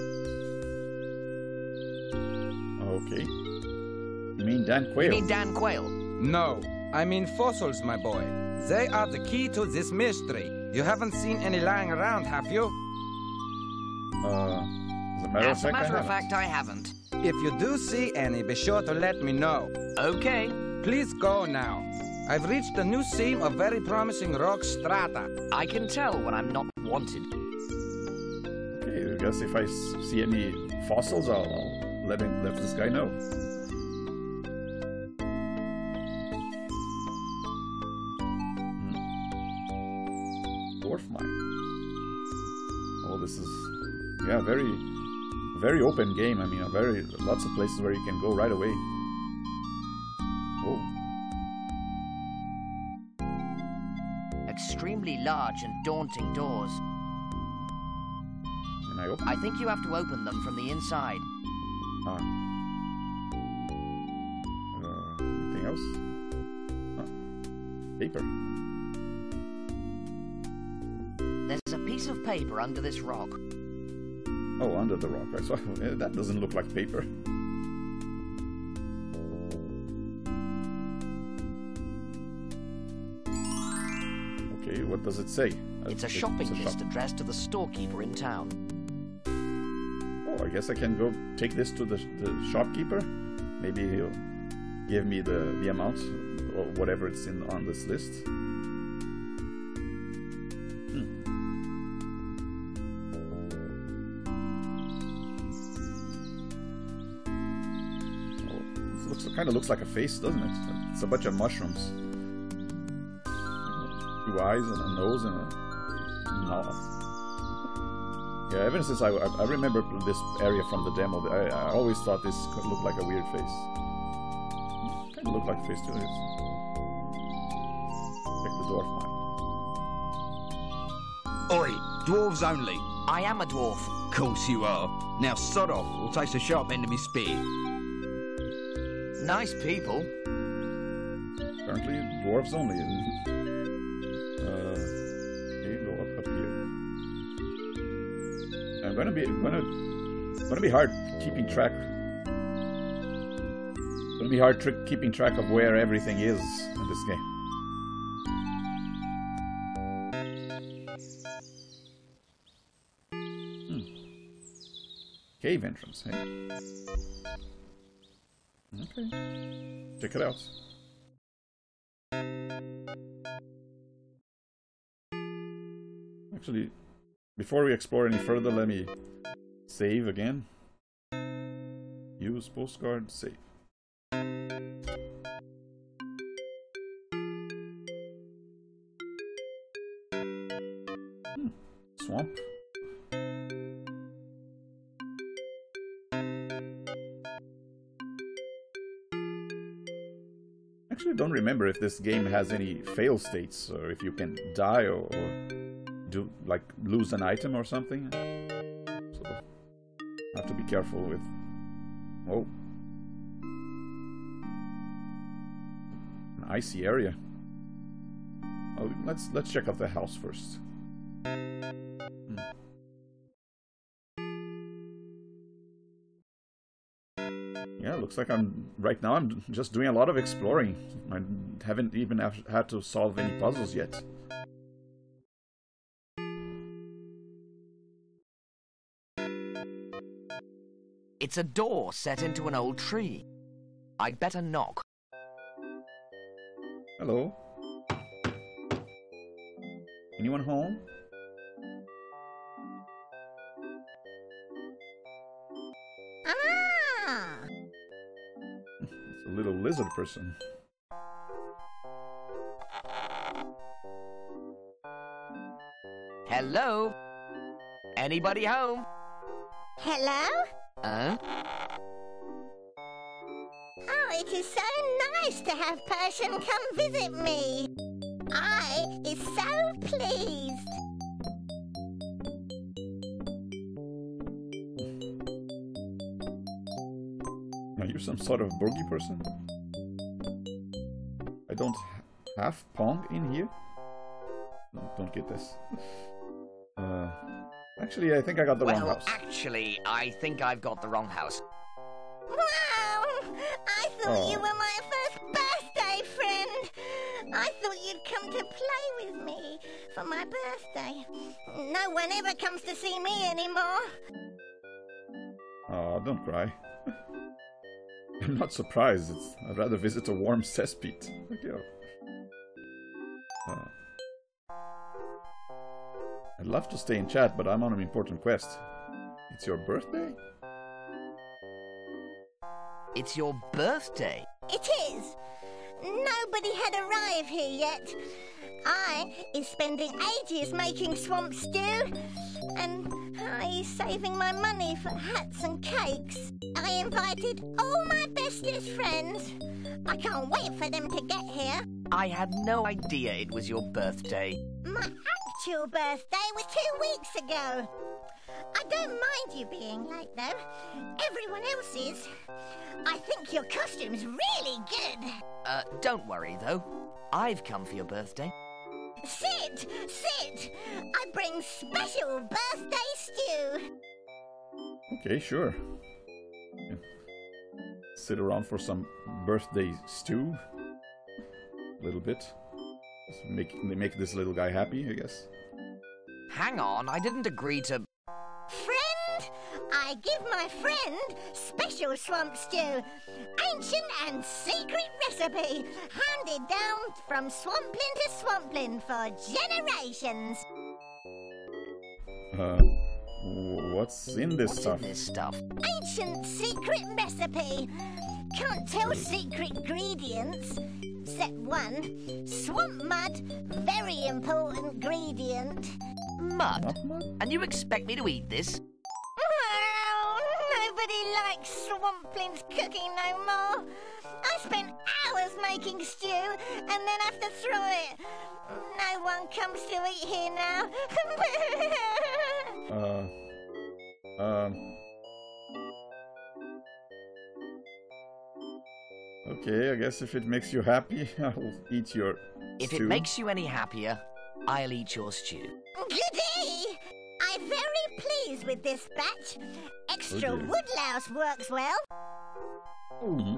Dan Quayle? You mean Dan Quayle? No, I mean fossils, my boy. They are the key to this mystery. You haven't seen any lying around, have you? Uh, as a matter of As a fact, matter I of haven't. fact, I haven't. If you do see any, be sure to let me know. Okay. Please go now. I've reached a new seam of very promising rock strata. I can tell when I'm not wanted. Okay, I guess if I see any fossils, I'll, I'll let, him, let this guy know. Yeah, very very open game. I mean, a very lots of places where you can go right away. Oh, Extremely large and daunting doors. can I open? I think you have to open them from the inside. Ah. Uh, anything else? Ah. Paper. There's a piece of paper under this rock. Oh, under the rock. I saw. (laughs) That doesn't look like paper. Okay, what does it say? It's a It's- shopping it's a list shop. addressed to the storekeeper in town. Oh, I guess I can go take this to the, the shopkeeper. Maybe he'll give me the, the amount or whatever it's in on this list. Kind of looks like a face, doesn't it? It's a bunch of mushrooms. Two eyes and a nose and a mouth. Yeah, ever since I, I, remember this area from the demo, I, I always thought this could look like a weird face. Kind of look like a face too. Check the dwarf mine. Oi, dwarves only. I am a dwarf. Of course you are. Now sod off, or taste the sharp end of me spear. Nice people. Apparently, dwarves only. Uh, okay, go up, up here. I'm gonna be gonna gonna be hard keeping track. Gonna be hard keeping track of where everything is in this game. Hmm. Cave entrance, hey? Okay. Check it out. Actually, before we explore any further, let me save again. Use postcard, save. Don't remember if this game has any fail states or if you can die or, or do like lose an item or something. So have to be careful with. Oh, an icy area. Oh, let's let's check out the house first. Yeah, looks like I'm right now. I'm just doing a lot of exploring. I haven't even have- had to solve any puzzles yet. It's a door set into an old tree. I'd better knock. Hello. Anyone home? Little lizard person. Hello? Anybody home? Hello? Huh? Oh, it is so nice to have Persian come visit me. I is so pleased. Some sort of boogie person? I don't have Pong in here? No, don't get this. (laughs) Uh, actually, I think I got the well, wrong house. actually, I think I've got the wrong house. Wow! I thought Oh. you were my first birthday friend. I thought you'd come to play with me for my birthday. No one ever comes to see me anymore. Oh, don't cry. I'm not surprised. It's, I'd rather visit a warm cesspit. Okay. Uh, I'd love to stay in chat, but I'm on an important quest. It's your birthday? It's your birthday. It is. Nobody had arrived here yet. I is spending ages making swamp stew, and I saving my money for hats and cakes. I invited all my bestest friends. I can't wait for them to get here. I had no idea it was your birthday. My actual birthday was two weeks ago. I don't mind you being late, though. Everyone else is. I think your costume's really good. Uh, don't worry, though. I've come for your birthday. Sit, sit. I bring special birthday stew. Okay, sure. Yeah. Sit around for some birthday stew. A little bit. Just make make this little guy happy, I guess. Hang on, I didn't agree to. Friend, I give my friend special swamp stew. Ancient and secret recipe, handed down from swamplin to swamplin for generations. Uh, what's in this What's stuff? in this stuff? Ancient secret recipe. Can't tell secret ingredients. Step one, swamp mud, very important ingredient. Mud? And you expect me to eat this? Likes Swamplin's cooking no more. I spent hours making stew and then have to throw it. No one comes to eat here now. (laughs) Uh, um. Okay, I guess if it makes you happy, (laughs) I'll eat your If stew. it makes you any happier, I'll eat your stew. Goody! I'm very pleased with this batch. Extra Oh woodlouse works well.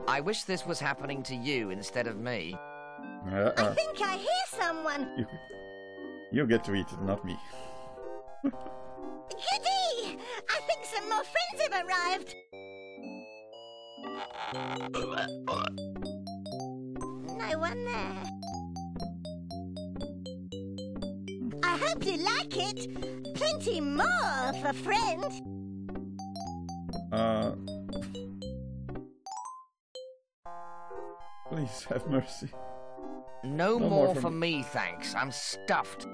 I wish this was happening to you instead of me. I Uh-uh. think I hear someone. You, you get to eat it, not me. Goody! I think some more friends have arrived. No one there. I hope you like it. Plenty more for friend. Uh. Please have mercy. No, No more, more for from me, thanks. I'm stuffed.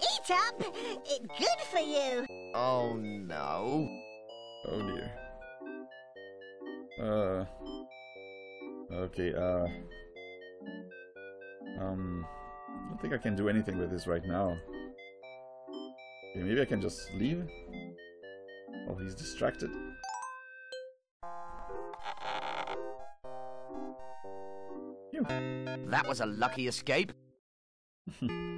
Eat up. It's good for you. Oh no. Oh dear. Uh. Okay. Uh. Um. I don't think I can do anything with this right now. Okay, maybe I can just leave. Oh, he's distracted. Phew. That was a lucky escape. (laughs)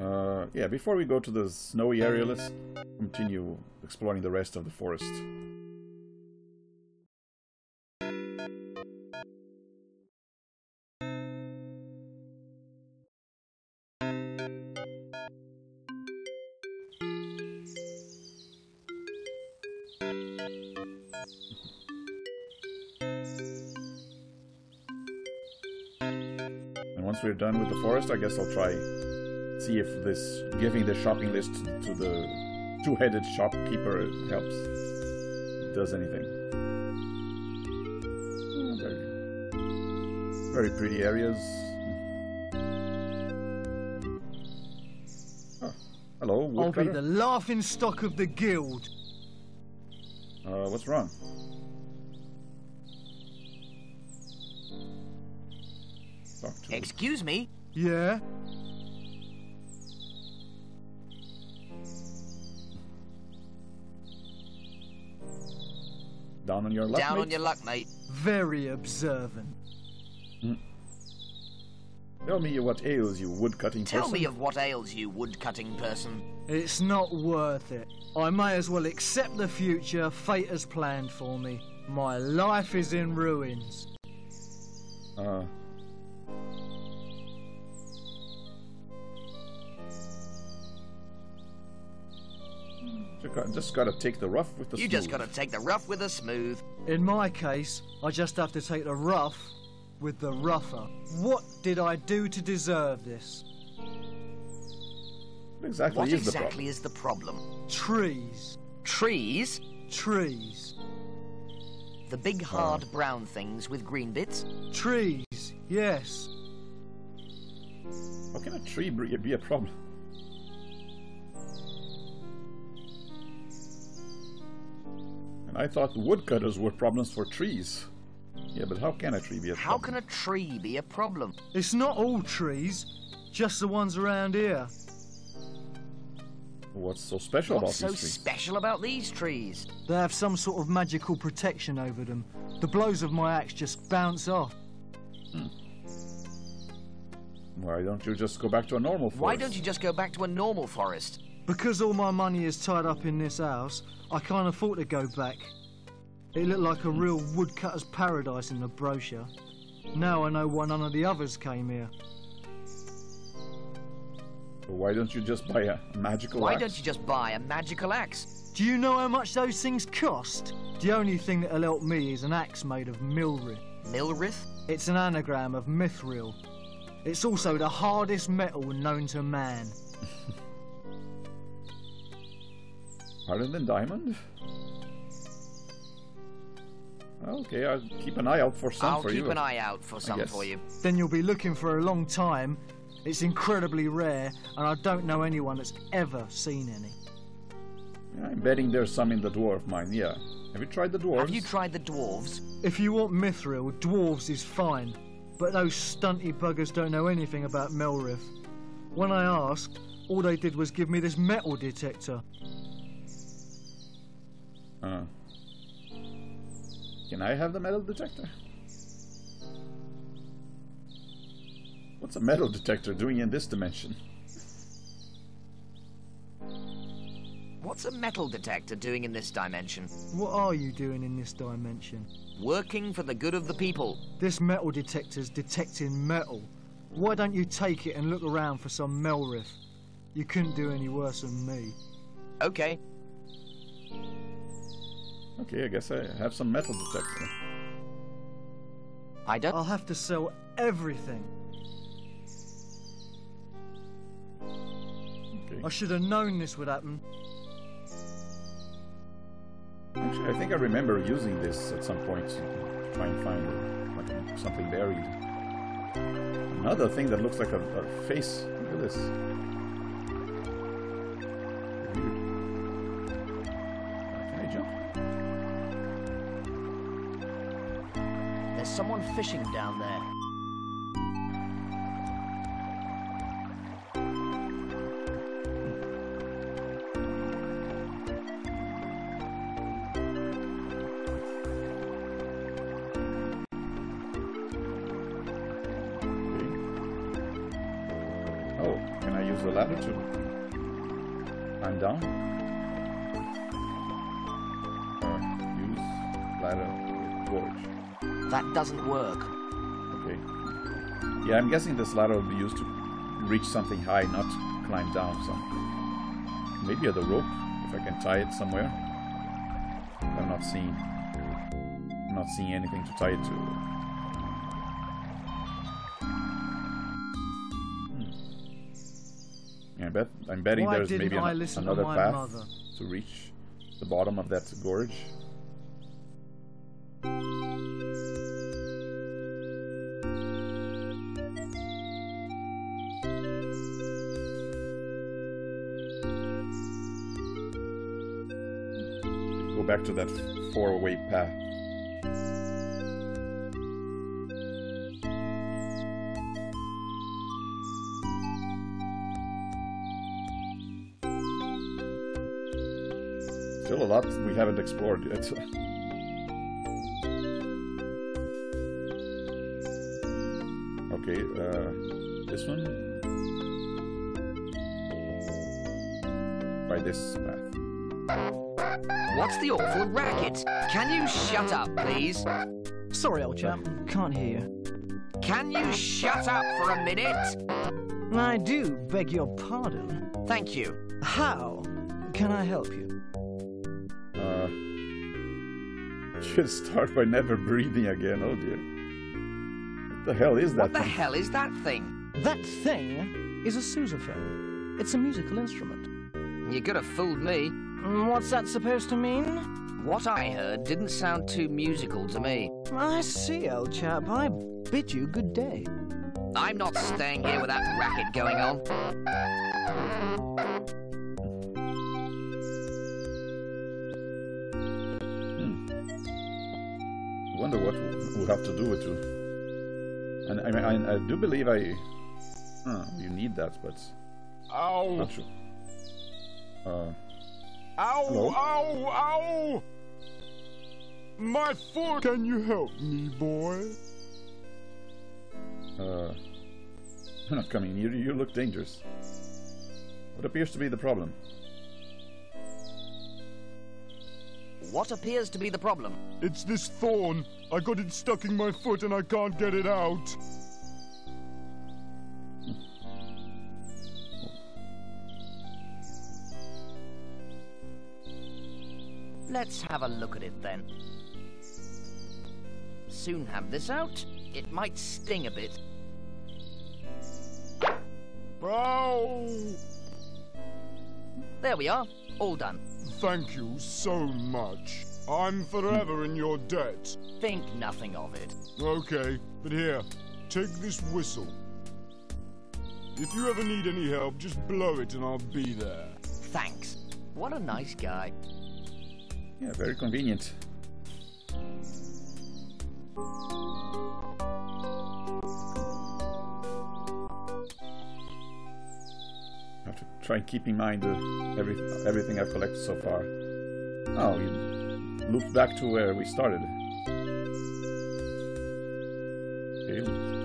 Uh, yeah, before we go to the snowy area, let's continue exploring the rest of the forest. Done with the forest, I guess I'll try see if this giving the shopping list to the two-headed shopkeeper helps. Does anything. Yeah, very, very pretty areas. Oh, hello, I'll be the laughing stock of the guild. Uh, what's wrong? Talk to Excuse me? Yeah? Down on your luck, Down mate? on your luck, mate. Very observant. Tell me what ails you, woodcutting Tell person. me of what ails you, woodcutting person. It's not worth it. I may as well accept the future fate has planned for me. My life is in ruins. Uh, just got- just gotta take the rough with the You just gotta take the rough with the smooth. In my case, I just have to take the rough with the rougher. What did I do to deserve this? What exactly What is exactly problem? is the problem? Trees. Trees? Trees. The big hard brown things with green bits? Trees, yes. How can a tree be be a problem? And I thought woodcutters were problems for trees. Yeah, but how can a tree be a How problem? can a tree be a problem? It's not all trees, just the ones around here. What's so special What's so about these trees? so special about these trees? They have some sort of magical protection over them. The blows of my axe just bounce off. Hmm. Why don't you just go back to a normal forest? Why don't you just go back to a normal forest? Because all my money is tied up in this house, I can't afford to go back. It looked like a real woodcutter's paradise in the brochure. Now I know why none of the others came here. Why don't you just buy a magical Why axe? don't you just buy a magical axe? Do you know how much those things cost? The only thing that'll help me is an axe made of milrith. Milrith? It's an anagram of mithril. It's also the hardest metal known to man. (laughs) Harder than diamond? Okay, I'll keep an eye out for some I'll for keep an eye out for some for you. Then you'll be looking for a long time. It's incredibly rare, and I don't know anyone that's ever seen any. I'm betting there's some in the dwarf mine, yeah. Have you tried the dwarves? Have you tried the dwarves? If you want mithril, dwarves is fine. But those stunty buggers don't know anything about Milrith. When I asked, all they did was give me this metal detector. Uh, can I have the metal detector? What's a metal detector doing in this dimension? What's a metal detector doing in this dimension? What are you doing in this dimension? Working for the good of the people. This metal detector's detecting metal. Why don't you take it and look around for some Milrith? You couldn't do any worse than me. Okay. Okay, I guess I have some metal detector. I don't. I'll have to sell everything. Okay. I should have known this would happen. Actually, I think I remember using this at some point to try and find like something buried. Another thing that looks like a, a face. Look at this. someone fishing down there. Yeah, I'm guessing this ladder will be used to reach something high, not climb down some. Maybe at the rope, if I can tie it somewhere. I'm not seeing I'm not seeing anything to tie it to. Hmm. Yeah, I bet I'm betting Why there's maybe an- another path mother? to reach the bottom of that gorge. Back to that four-way path. Still a lot we haven't explored yet. (laughs) okay, uh, this one? By this. What's the awful racket? Can you shut up, please? Sorry, old chap. Can't hear you. Can you shut up for a minute? I do beg your pardon. Thank you. How can I help you? Uh, just start by never breathing again. Oh dear. What the hell is that? What the thing? hell is that thing? That thing is a sousaphone. It's a musical instrument. You could have fooled me. What's that supposed to mean? What I heard didn't sound too musical to me. I see, old chap. I bid you good day. I'm not staying here with that racket going on. I wonder what we'll have to do with you. And I mean, I, I do believe I. Huh, you need that, but Ow! not sure. Uh, Ow! Hello? Ow! Ow! My foot! Can you help me, boy? uh, I'm not coming. You, you look dangerous. What appears to be the problem? What appears to be the problem? It's this thorn. I got it stuck in my foot and I can't get it out. Let's have a look at it then. Soon have this out. It might sting a bit. There we are. All done. Thank you so much. I'm forever in your debt. Think nothing of it. Okay, but here, take this whistle. If you ever need any help, just blow it and I'll be there. Thanks. What a nice guy. Yeah, very convenient. I have to try and keep in mind uh, every everything I've collected so far. Oh, you looped back to where we started. Okay,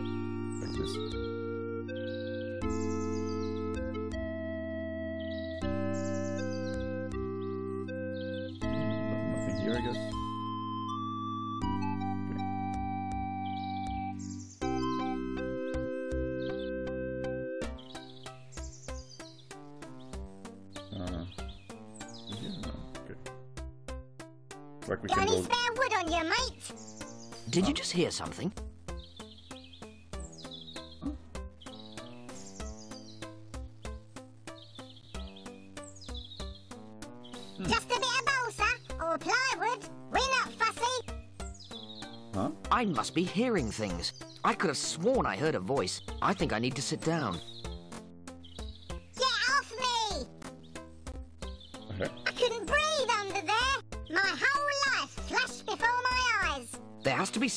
something? Hmm. Just a bit of balsa or plywood. We're not fussy. Huh? I must be hearing things. I could have sworn I heard a voice. I think I need to sit down.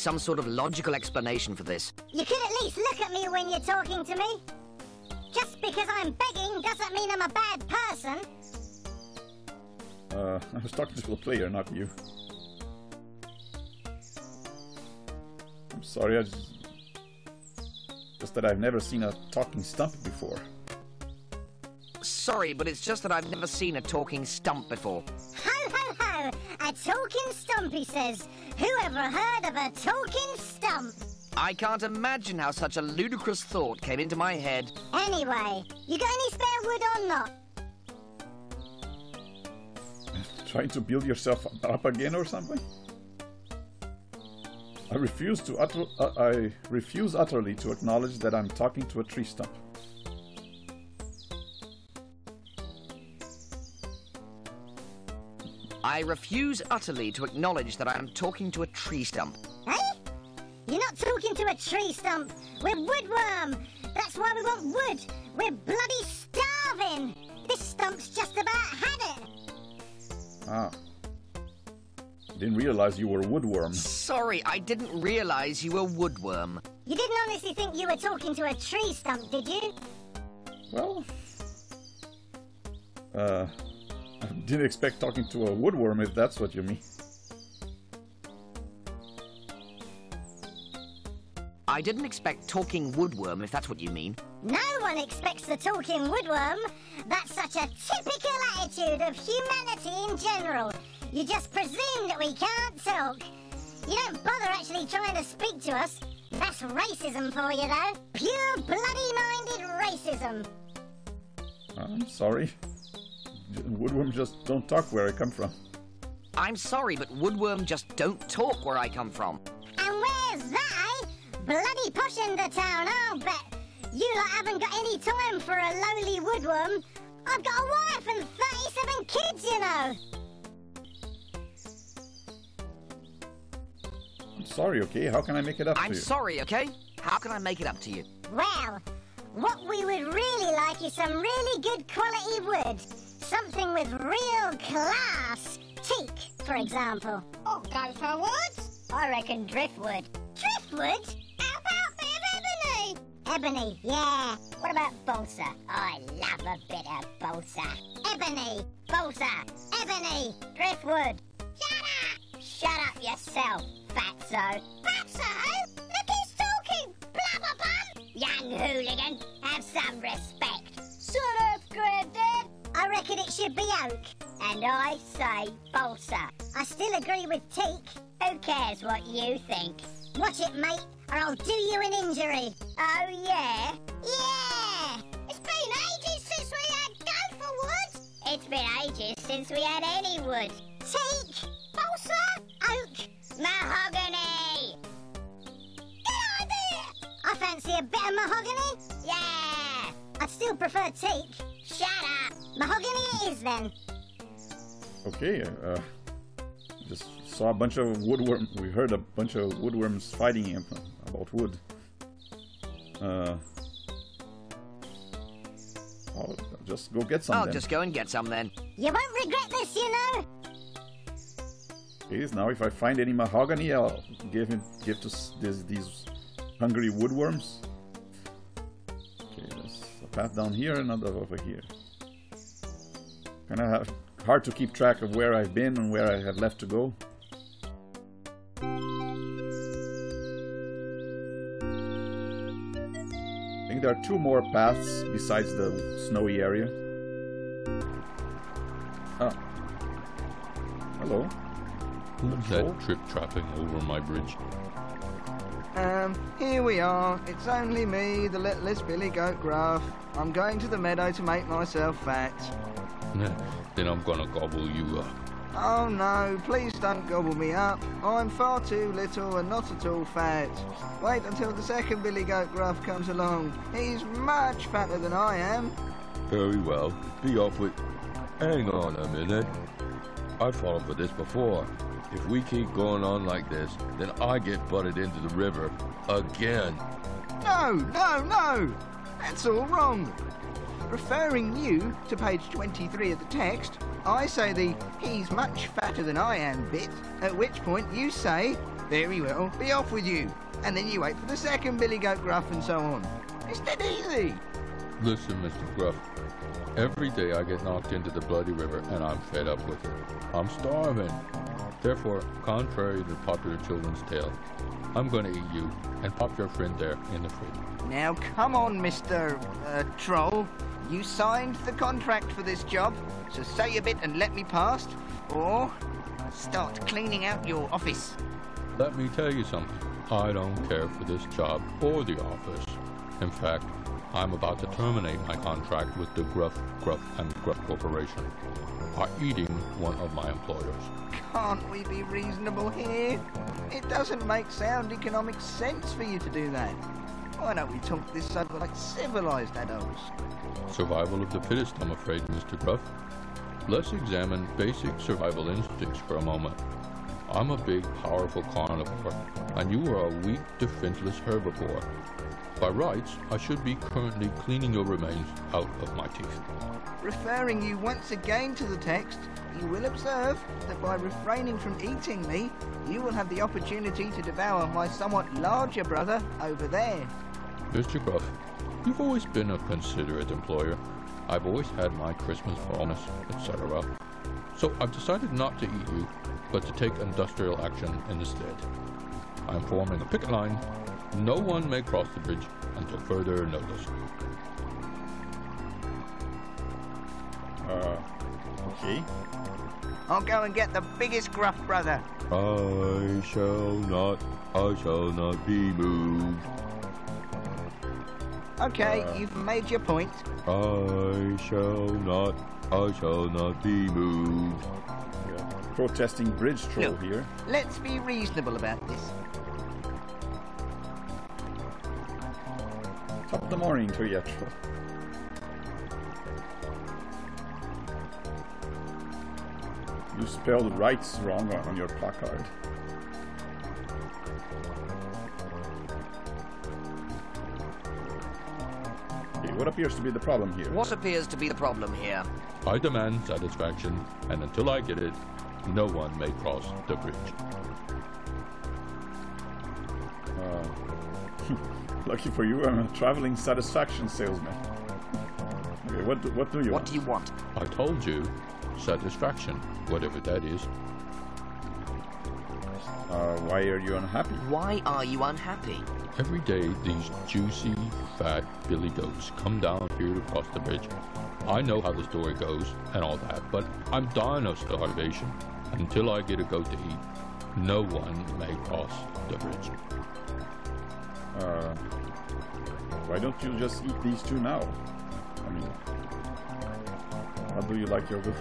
Some sort of logical explanation for this. You could at least look at me when you're talking to me. Just because I'm begging doesn't mean I'm a bad person. Uh, I was talking to the player, not you. I'm sorry, I just... Just that I've never seen a talking stump before. Sorry, but it's just that I've never seen a talking stump before. Ho ho ho! A talking stump, he says. Who ever heard of a talking stump? I can't imagine how such a ludicrous thought came into my head. Anyway, you got any spare wood or not? Trying to build yourself up again or something? I refuse to utter uh, I refuse utterly to acknowledge that I'm talking to a tree stump. I refuse utterly to acknowledge that I am talking to a tree stump. Hey? You're not talking to a tree stump. We're woodworm. That's why we want wood. We're bloody starving. This stump's just about had it. Ah. Didn't realize you were a woodworm. Sorry, I didn't realize you were woodworm. You didn't honestly think you were talking to a tree stump, did you? Well, uh, I didn't expect talking to a woodworm if that's what you mean. I didn't expect talking woodworm, if that's what you mean. No one expects the talking woodworm. That's such a typical attitude of humanity in general. You just presume that we can't talk. You don't bother actually trying to speak to us. That's racism for you, though. Pure bloody-minded racism. I'm sorry. Woodworm just don't talk where I come from. I'm sorry, but woodworm just don't talk where I come from. And where's that, eh? Bloody posh in the town, I'll bet. You lot haven't got any time for a lowly woodworm. I've got a wife and 37 kids, you know. I'm sorry, okay? How can I make it up I'm to you? sorry, okay? How can I make it up to you? Well, what we would really like is some really good quality wood. Something with real class. Teak, for example. Oh, or go for wood. I reckon driftwood. Driftwood? How about a bit of ebony? Ebony, yeah. What about balsa? I love a bit of balsa. Ebony, balsa, ebony, driftwood. Shut up! Shut up yourself, fatso. Fatso? Look who's talking, blubberbum! Young hooligan, have some respect. Shut up, Granddad. I reckon it should be oak. And I say balsa. I still agree with teak. Who cares what you think? Watch it, mate, or I'll do you an injury. Oh, yeah? Yeah! It's been ages since we had go for wood. It's been ages since we had any wood. Teak, balsa, oak, mahogany. Good idea! I fancy a bit of mahogany. Yeah! I'd still prefer teak. Shut up. Mahogany it is then. Okay, uh, just saw a bunch of woodworm. We heard a bunch of woodworms fighting ab- about wood. Uh, I'll just go get some I'll then. just go and get some then. You won't regret this, you know. Okay, now if I find any mahogany, I'll give him give to s- this, these hungry woodworms. Okay, there's a path down here, another over here. Kind of hard to keep track of where I've been and where I have left to go. I think there are two more paths besides the snowy area. Ah. Hello. Who's that trip trapping over my bridge? Um, here we are. It's only me, the littlest Billy Goat Gruff. I'm going to the meadow to make myself fat. (laughs) then I'm gonna gobble you up. Oh no, please don't gobble me up. I'm far too little and not at all fat. Wait until the second Billy Goat Gruff comes along. He's much fatter than I am. Very well. Be off with. Hang on a minute. I've fallen for this before. If we keep going on like this, then I get butted into the river again. No, no, no! That's all wrong. Referring you to page 23 of the text, I say the he's much fatter than I am bit, at which point you say Very well, be off with you. And then you wait for the second Billy Goat Gruff and so on. It's dead easy. Listen, Mr. Gruff. Every day I get knocked into the bloody river and I'm fed up with it. I'm starving. Therefore, contrary to popular children's tale, I'm going to eat you and pop your friend there in the fridge. Now come on, Mr. Uh, Troll. You signed the contract for this job, so say a bit and let me past, or start cleaning out your office. Let me tell you something. I don't care for this job or the office. In fact, I'm about to terminate my contract with the Gruff, Gruff, and Gruff Corporation by eating one of my employers. Can't we be reasonable here? It doesn't make sound economic sense for you to do that. Why don't we talk this over like civilized adults? Survival of the fittest, I'm afraid, Mr. Gruff. Let's examine basic survival instincts for a moment. I'm a big, powerful carnivore, and you are a weak, defenseless herbivore. By rights, I should be currently cleaning your remains out of my teeth. Referring you once again to the text, you will observe that by refraining from eating me, you will have the opportunity to devour my somewhat larger brother over there. Mr. Gruff, you've always been a considerate employer. I've always had my Christmas bonus, etc. So I've decided not to eat you, but to take industrial action instead. I'm forming a picket line. No one may cross the bridge until further notice. Uh, okay. I'll go and get the biggest gruff brother. I shall not, I shall not be moved. Okay, Uh. you've made your point. I shall not, I shall not be moved. Protesting bridge troll Look. here. Let's be reasonable about this. Top of the morning to you, troll. You spelled rights wrong on your placard. What appears to be the problem here? What appears to be the problem here? I demand satisfaction, and until I get it, no one may cross the bridge. Uh, (laughs) lucky for you, I'm a traveling satisfaction salesman. Okay, what do, what do you What want? do you want? I told you, satisfaction, whatever that is. Uh, why are you unhappy? Why are you unhappy? Every day, these juicy, billy goats come down here to cross the bridge. I know how the story goes and all that, but I'm dying of starvation. Until I get a goat to eat, no one may cross the bridge. Uh, why don't you just eat these two now? I mean, how do you like your goats?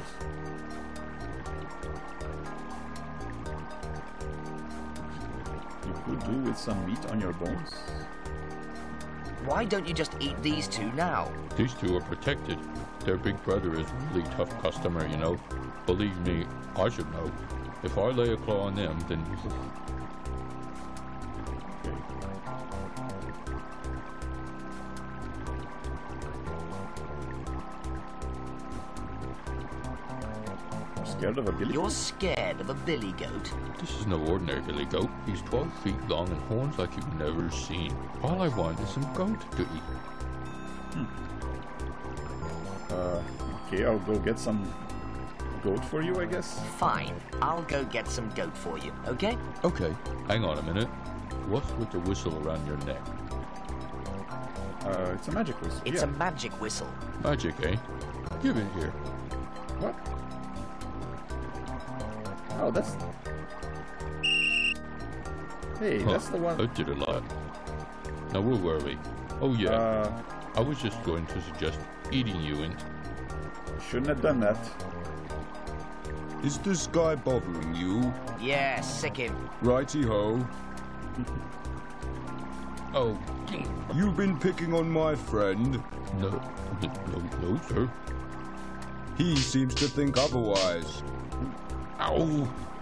You could do with some meat on your bones. Why don't you just eat these two now? These two are protected. Their big brother is a really tough customer, you know. Believe me, I should know. If I lay a claw on them, then scared of a billy You're goat? scared of a billy goat. this is no ordinary billy goat. He's 12 feet long and horns like you've never seen. All I want is some goat to eat. Uh, okay, I'll go get some goat for you, I guess. Fine, I'll go get some goat for you, okay? Okay, hang on a minute. What's with the whistle around your neck? Uh, it's a magic whistle. It's yeah. a magic whistle. Magic, eh? Give it here. What? Oh, that's. Hey, Huh, that's the one. I did a lot. Now where were we? Oh yeah, Uh, I was just going to suggest eating you and shouldn't have done that. Is this guy bothering you? Yeah, sick him. Righty ho. (laughs) Oh, (clears throat) You've been picking on my friend. no, no, (laughs) no, no, sir. He seems to think otherwise. Ow!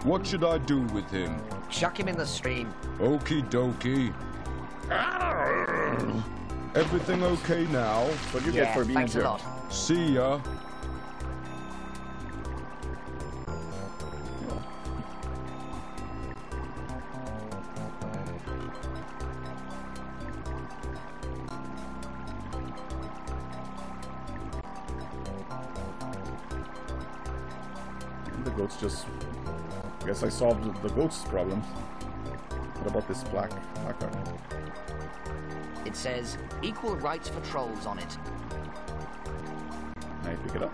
What should I do with him? Chuck him in the stream. Okie dokie. Everything okay now? Do you yeah, get for being thanks a a lot. See ya. Solved the goats' problem. What about this plaque? placard? It says, equal rights for trolls on it. Can I pick it up?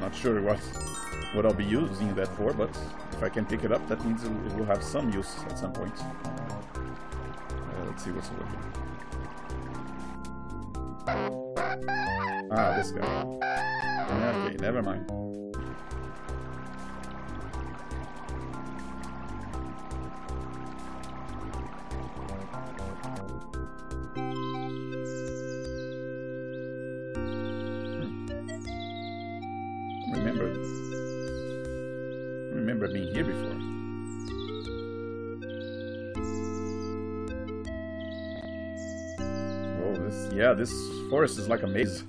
Not sure what what I'll be using that for, but if I can pick it up, that means it will have some use at some point. Uh, let's see what's over here. Ah, this guy. Okay, never mind. This forest is like a maze.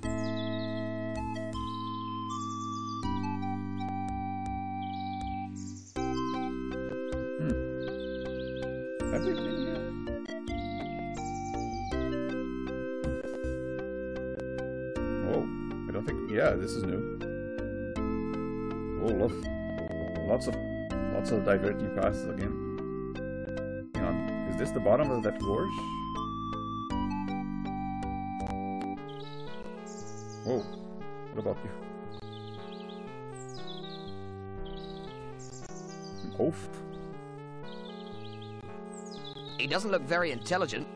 Hmm. Here? Oh, I don't think. Yeah, this is new. Oh, look. Lots of lots of diverting paths again. Hang on. Is this the bottom of that gorge? What about you? An oaf? He doesn't look very intelligent.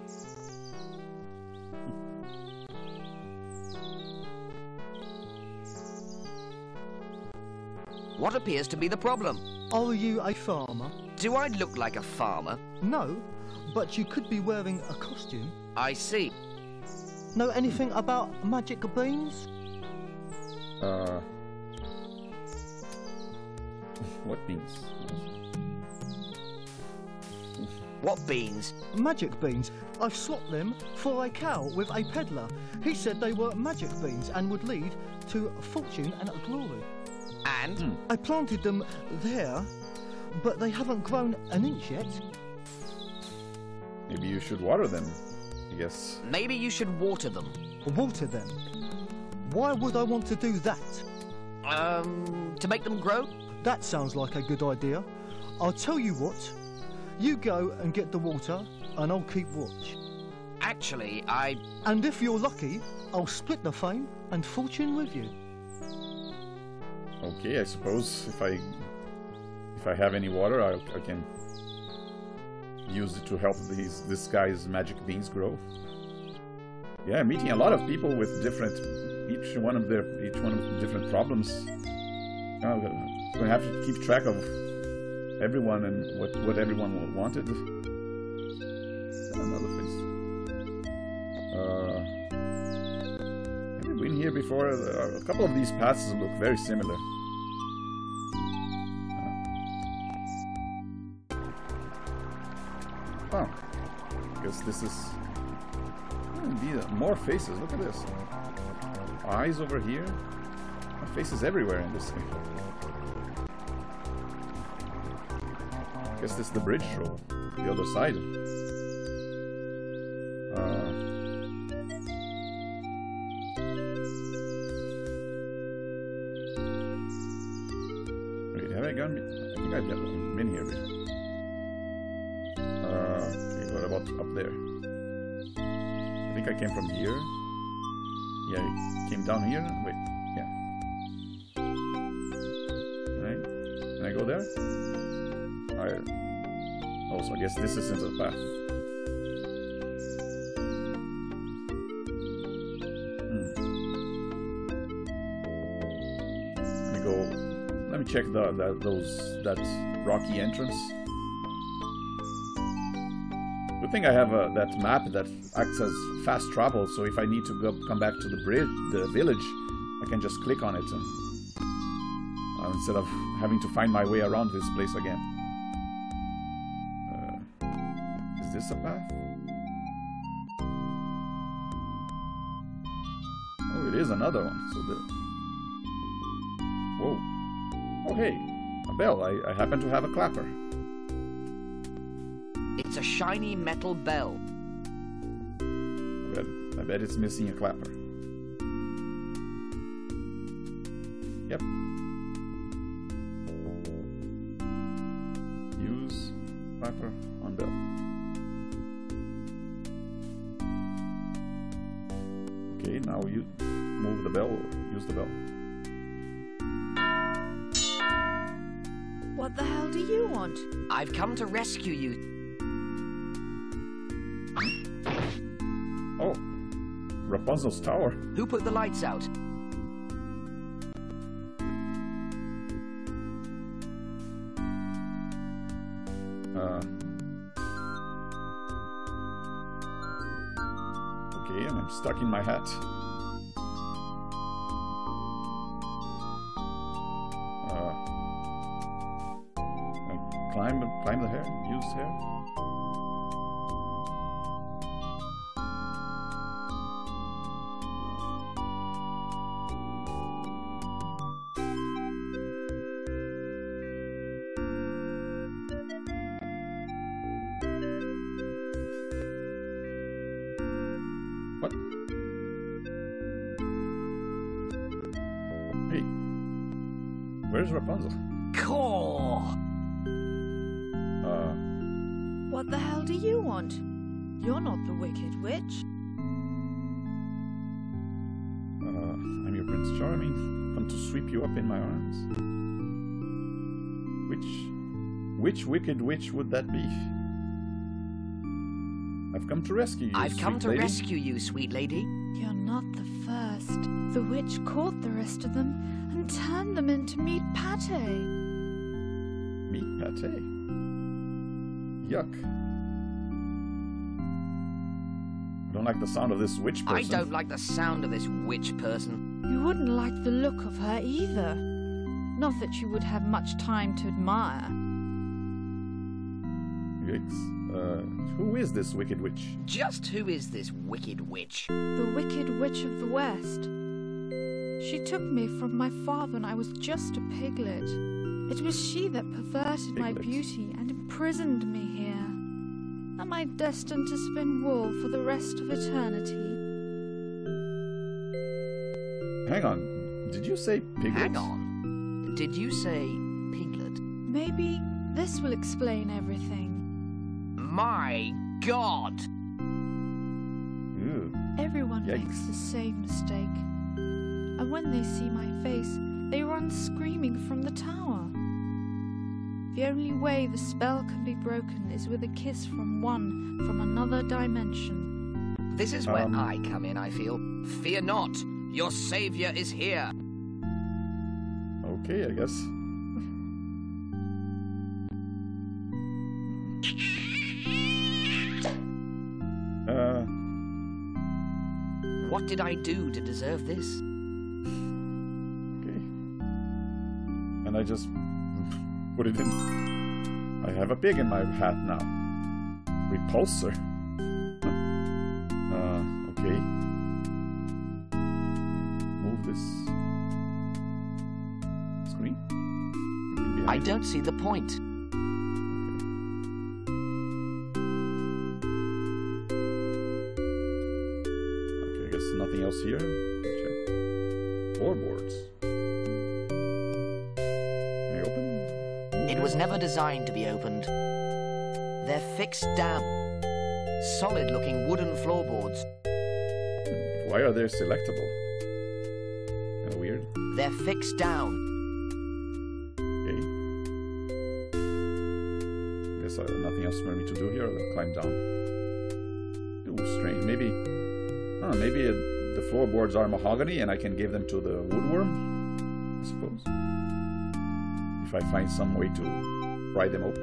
What appears to be the problem? Are you a farmer? Do I look like a farmer? No, but you could be wearing a costume. I see. Know anything about magic beans? Uh. What beans? What beans? Magic beans. I've swapped them for a cow with a peddler. He said they were magic beans and would lead to fortune and glory. And? I planted them there, but they haven't grown an inch yet. Maybe you should water them, I guess. Maybe you should water them. Water them? Why would I want to do that? Um, to make them grow? That sounds like a good idea. I'll tell you what. You go and get the water, and I'll keep watch. Actually, I. And if you're lucky, I'll split the fame and fortune with you. Okay, I suppose if I if I have any water, I, I can use it to help these this guy's magic beans grow. Yeah, meeting a lot of people with different each one of their each one of the different problems. I'm gonna have to keep track of everyone and what what everyone wanted. Another face. Uh, have you been here before? Uh, A couple of these paths look very similar. Oh, guess this is uh, more faces. Look at this. Eyes over here. Faces everywhere in this thing. Guess this is the bridge road. The other side. Uh, wait, have I gone? I think I've been here before. Uh, okay, what about up there? I think I came from here. Yeah, I came down here. Wait, yeah. I, can I go there? Alright. Also, I guess this isn't the path. Hmm. Let me go. Let me check the, the those that rocky entrance. Thing I have uh, that map that acts as fast travel, so if I need to go come back to the bridge, the village, I can just click on it and, uh, instead of having to find my way around this place again. Uh, is this a path? Oh, it is another one. So the whoa, oh hey, a bell. I, I happen to have a clapper. It's a shiny metal bell. I bet, I bet it's missing a clapper. Yep. Use Viper on bell. Okay, now you move the bell or use the bell. What the hell do you want? I've come to rescue you. Rapunzel's tower. Who put the lights out? Uh, okay, and I'm stuck in my hat. Uh, climb, climb the hair. Use hair. Which, which wicked witch would that be? I've come to rescue you. I've come to lady. rescue you, sweet lady. You're not the first. The witch caught the rest of them and turned them into meat pate. Meat pate. Yuck. I don't like the sound of this witch person. I don't like the sound of this witch person. You wouldn't like the look of her either. Not that you would have much time to admire. Yikes. Uh, who is this wicked witch? Just who is this wicked witch? The Wicked Witch of the West. She took me from my father when I was just a piglet. It was she that perverted my beauty and imprisoned me here. Am I destined to spin wool for the rest of eternity? Hang on. Did you say piglet? Hang on. Did you say piglet? Maybe this will explain everything. My god! Ew. Everyone makes the same mistake. And when they see my face, they run screaming from the tower. The only way the spell can be broken is with a kiss from one from another dimension. This is where Um. I come in, I feel. Fear not, your savior is here. Okay, I guess. What did I do to deserve this? okay. And I just put it in. I have a pig in my hat now. Repulsor. Uh, okay. Move this screen. I don't see the point. Here. Check. Floorboards. Can I open? It was never designed to be opened. They're fixed down. Solid looking wooden floorboards. Why are they selectable? Kinda weird. They're fixed down. Okay. Guess uh, nothing else for me to do here. I'll climb down. Ooh, strange. Maybe. Huh, maybe the floorboards are mahogany and I can give them to the woodworm. I suppose. If I find some way to pry them open.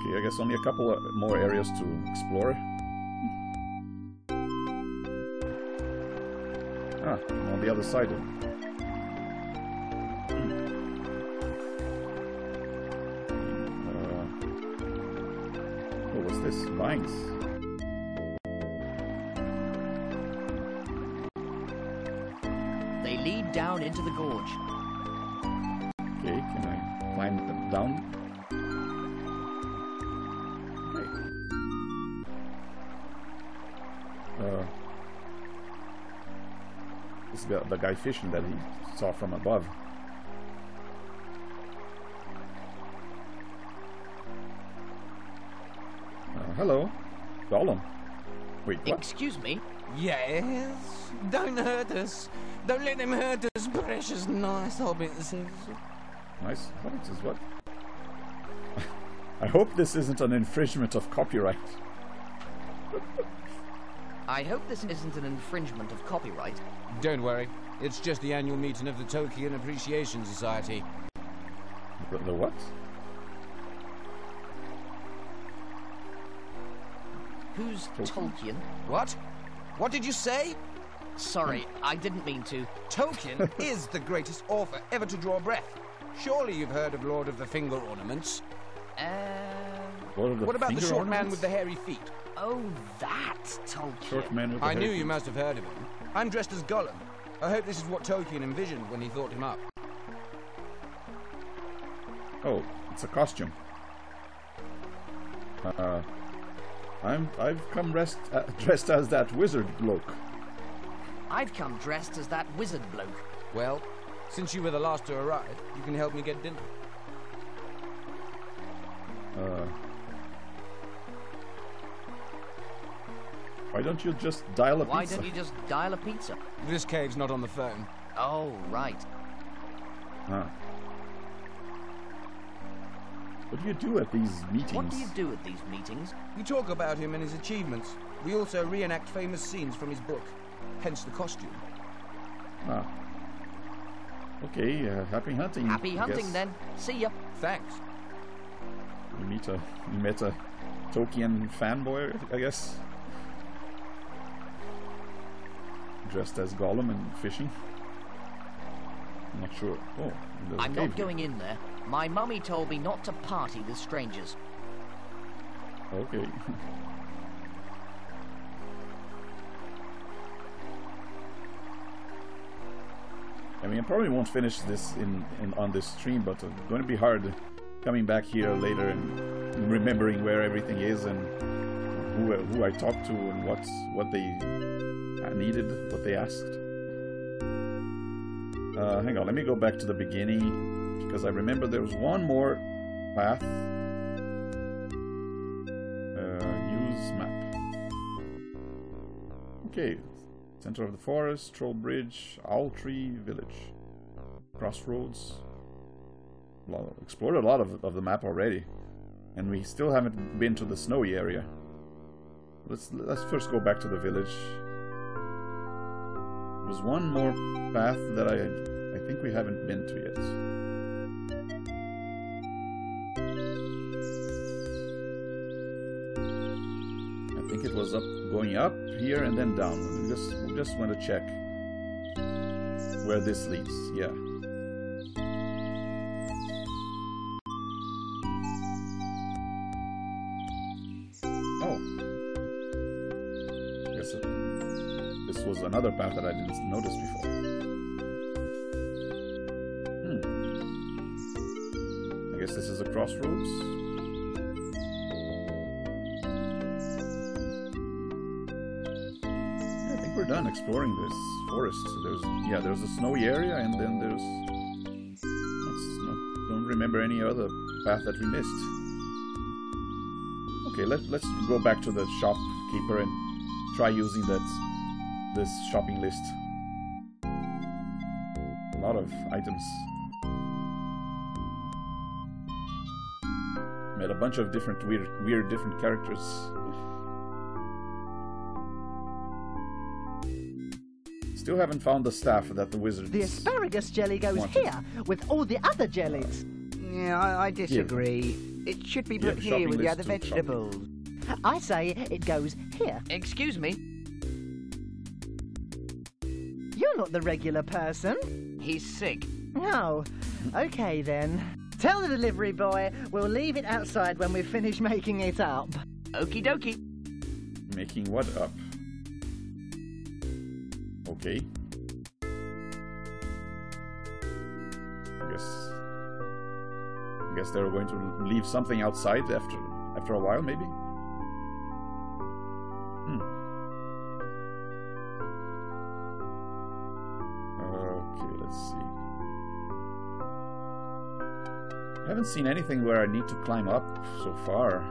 Okay, I guess only a couple more areas to explore. I'm is the, the fishing that he saw from above. Uh, hello, Gollum. Wait, what? Excuse me? Yes? Don't hurt us. Don't let them hurt us, precious nice hobbits. Nice. Hobbits is what? (laughs) I hope this isn't an infringement of copyright. (laughs) I hope this isn't an infringement of copyright. Don't worry. It's just the annual meeting of the Tolkien Appreciation Society. The, the what? Who's Tolkien? What? What did you say? Sorry, I didn't mean to. Tolkien (laughs) is the greatest author ever to draw breath. Surely you've heard of Lord of the Finger Ornaments. Uh, Lord of the what about the Finger short man with the hairy feet? Oh, that Tolkien. Short man with the I knew hair. you must have heard of him. I'm dressed as Gollum. I hope this is what Tolkien envisioned when he thought him up. Oh, it's a costume. Uh, I'm I've come rest, uh, (laughs) dressed as that wizard bloke. I've come dressed as that wizard bloke. Well, since you were the last to arrive, you can help me get dinner. Uh, why don't you just dial a Why pizza? don't you just dial a pizza? This cave's not on the phone. Oh, right. Ah. What do you do at these meetings? What do you do at these meetings? We talk about him and his achievements. We also reenact famous scenes from his book, hence the costume. Ah. Okay, uh, happy hunting. Happy I hunting guess. then. See ya. Thanks. You meet a you met a Tolkien fanboy, I guess. Dressed as Gollum and fishing. I'm not sure. Oh, there's a I'm not here. going in there. My mummy told me not to party with strangers. Okay. (laughs) I mean, I probably won't finish this in, in on this stream, but it's going to be hard coming back here later and remembering where everything is and who who I talked to and what's what they needed, what they asked. Uh, hang on, let me go back to the beginning because I remember there was one more path. Uh, use map. Okay, center of the forest, Troll Bridge, Owl Tree Village, Crossroads. Explored a lot of, of the map already, and we still haven't been to the snowy area. Let's let's first go back to the village. There's one more path that I I think we haven't been to yet. I think it was up, going up here and then down. We just, we just want to check where this leads. Yeah. Another path that I didn't notice before. Hmm. I guess this is a crossroads. I think we're done exploring this forest. There's yeah, there's a snowy area, and then there's not, don't remember any other path that we missed. Okay, let let's go back to the shopkeeper and try using that this shopping list. A lot of items. Met a bunch of different weird, weird different characters. Still haven't found the staff that the wizard. The asparagus jelly goes Wanted. here with all the other jellies. Yeah, I, I disagree. It should be put shopping here with the other to shopping. vegetables. I say it goes here. Excuse me. You're not the regular person. He's sick. No. Okay then. Tell the delivery boy we'll leave it outside when we finish making it up. Okie dokie. Making what up? Okay. I guess. I guess they're going to leave something outside after after a while, maybe. Haven't seen anything where I need to climb up so far.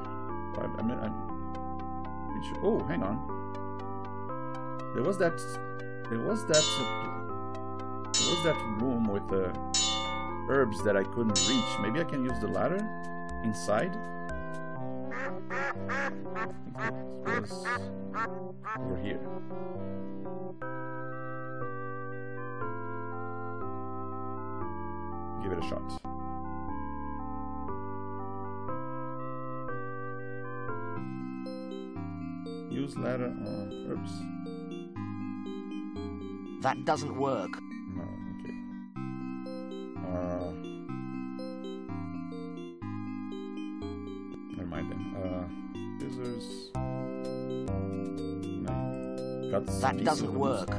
I, I mean, I'm, oh, hang on. There was that. There was that. There was that room with the herbs that I couldn't reach. Maybe I can use the ladder inside. Over here. Give it a shot. Use ladder on herbs. That doesn't work. No, okay. Uh, never mind then. Uh, scissors. No. Got That doesn't work.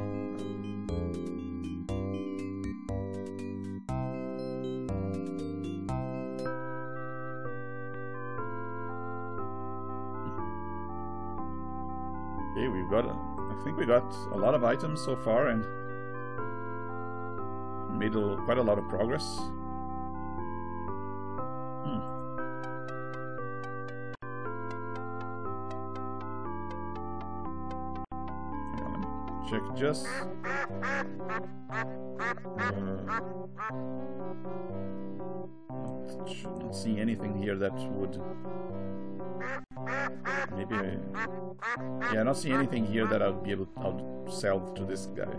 Okay, we've got. I think we got a lot of items so far and made a, quite a lot of progress. Check just. Uh, should not see anything here that would. Maybe. Yeah, I don't see anything here that I'll be able I'll sell to this guy.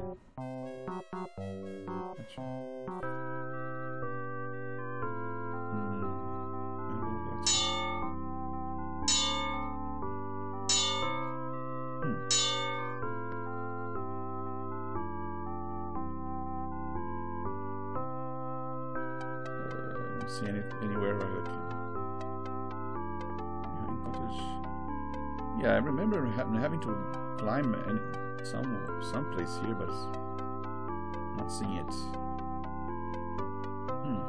Yeah, I remember having to climb any, some someplace here, but not seeing it. Hmm.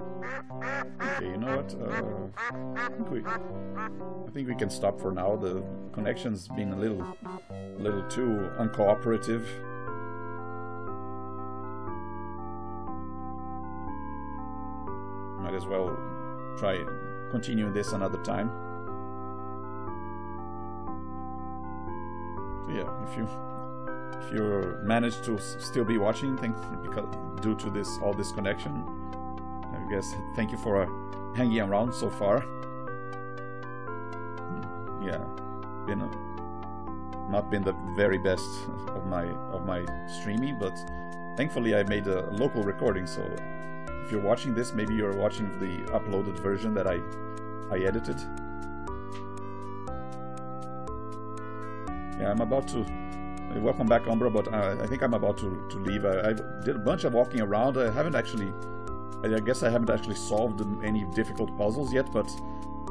Okay, you know what? Uh, I think we, I think we can stop for now. The connection's been a little, a little too uncooperative. Might as well try continuing this another time. So yeah, if you if you manage to still be watching, thank because due to this all this connection, guess thank you for uh, hanging around so far. Yeah, been a, not been the very best of my of my streaming, but thankfully I made a local recording. So if you're watching this, maybe you're watching the uploaded version that I I edited. Yeah, I'm about to. uh, Welcome back, Umbra, but uh, I think I'm about to, to leave. I, I did a bunch of walking around. I haven't actually. I guess I haven't actually solved any difficult puzzles yet, but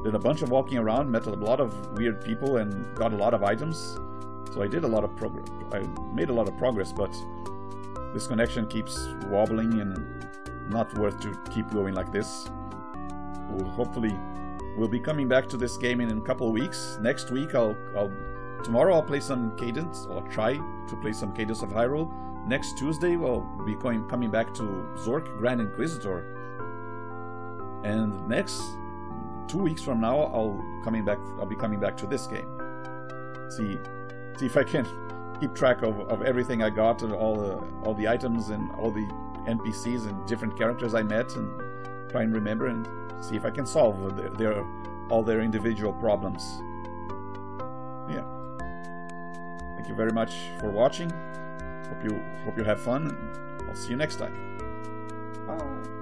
did a bunch of walking around, met a lot of weird people, and got a lot of items. So I did a lot of progress. I made a lot of progress, but this connection keeps wobbling and not worth to keep going like this. We'll hopefully we'll be coming back to this game in a couple of weeks. Next week I'll I'll tomorrow I'll play some Cadence or try to play some Cadence of Hyrule. Next Tuesday we'll be going coming back to Zork Grand Inquisitor. And next two weeks from now I'll coming back I'll be coming back to this game. See see if I can keep track of, of everything I got and all the all the items and all the NPCs and different characters I met and try and remember and see if I can solve their, their all their individual problems. Yeah. Thank you very much for watching. Hope you hope you have fun. I'll see you next time. Bye.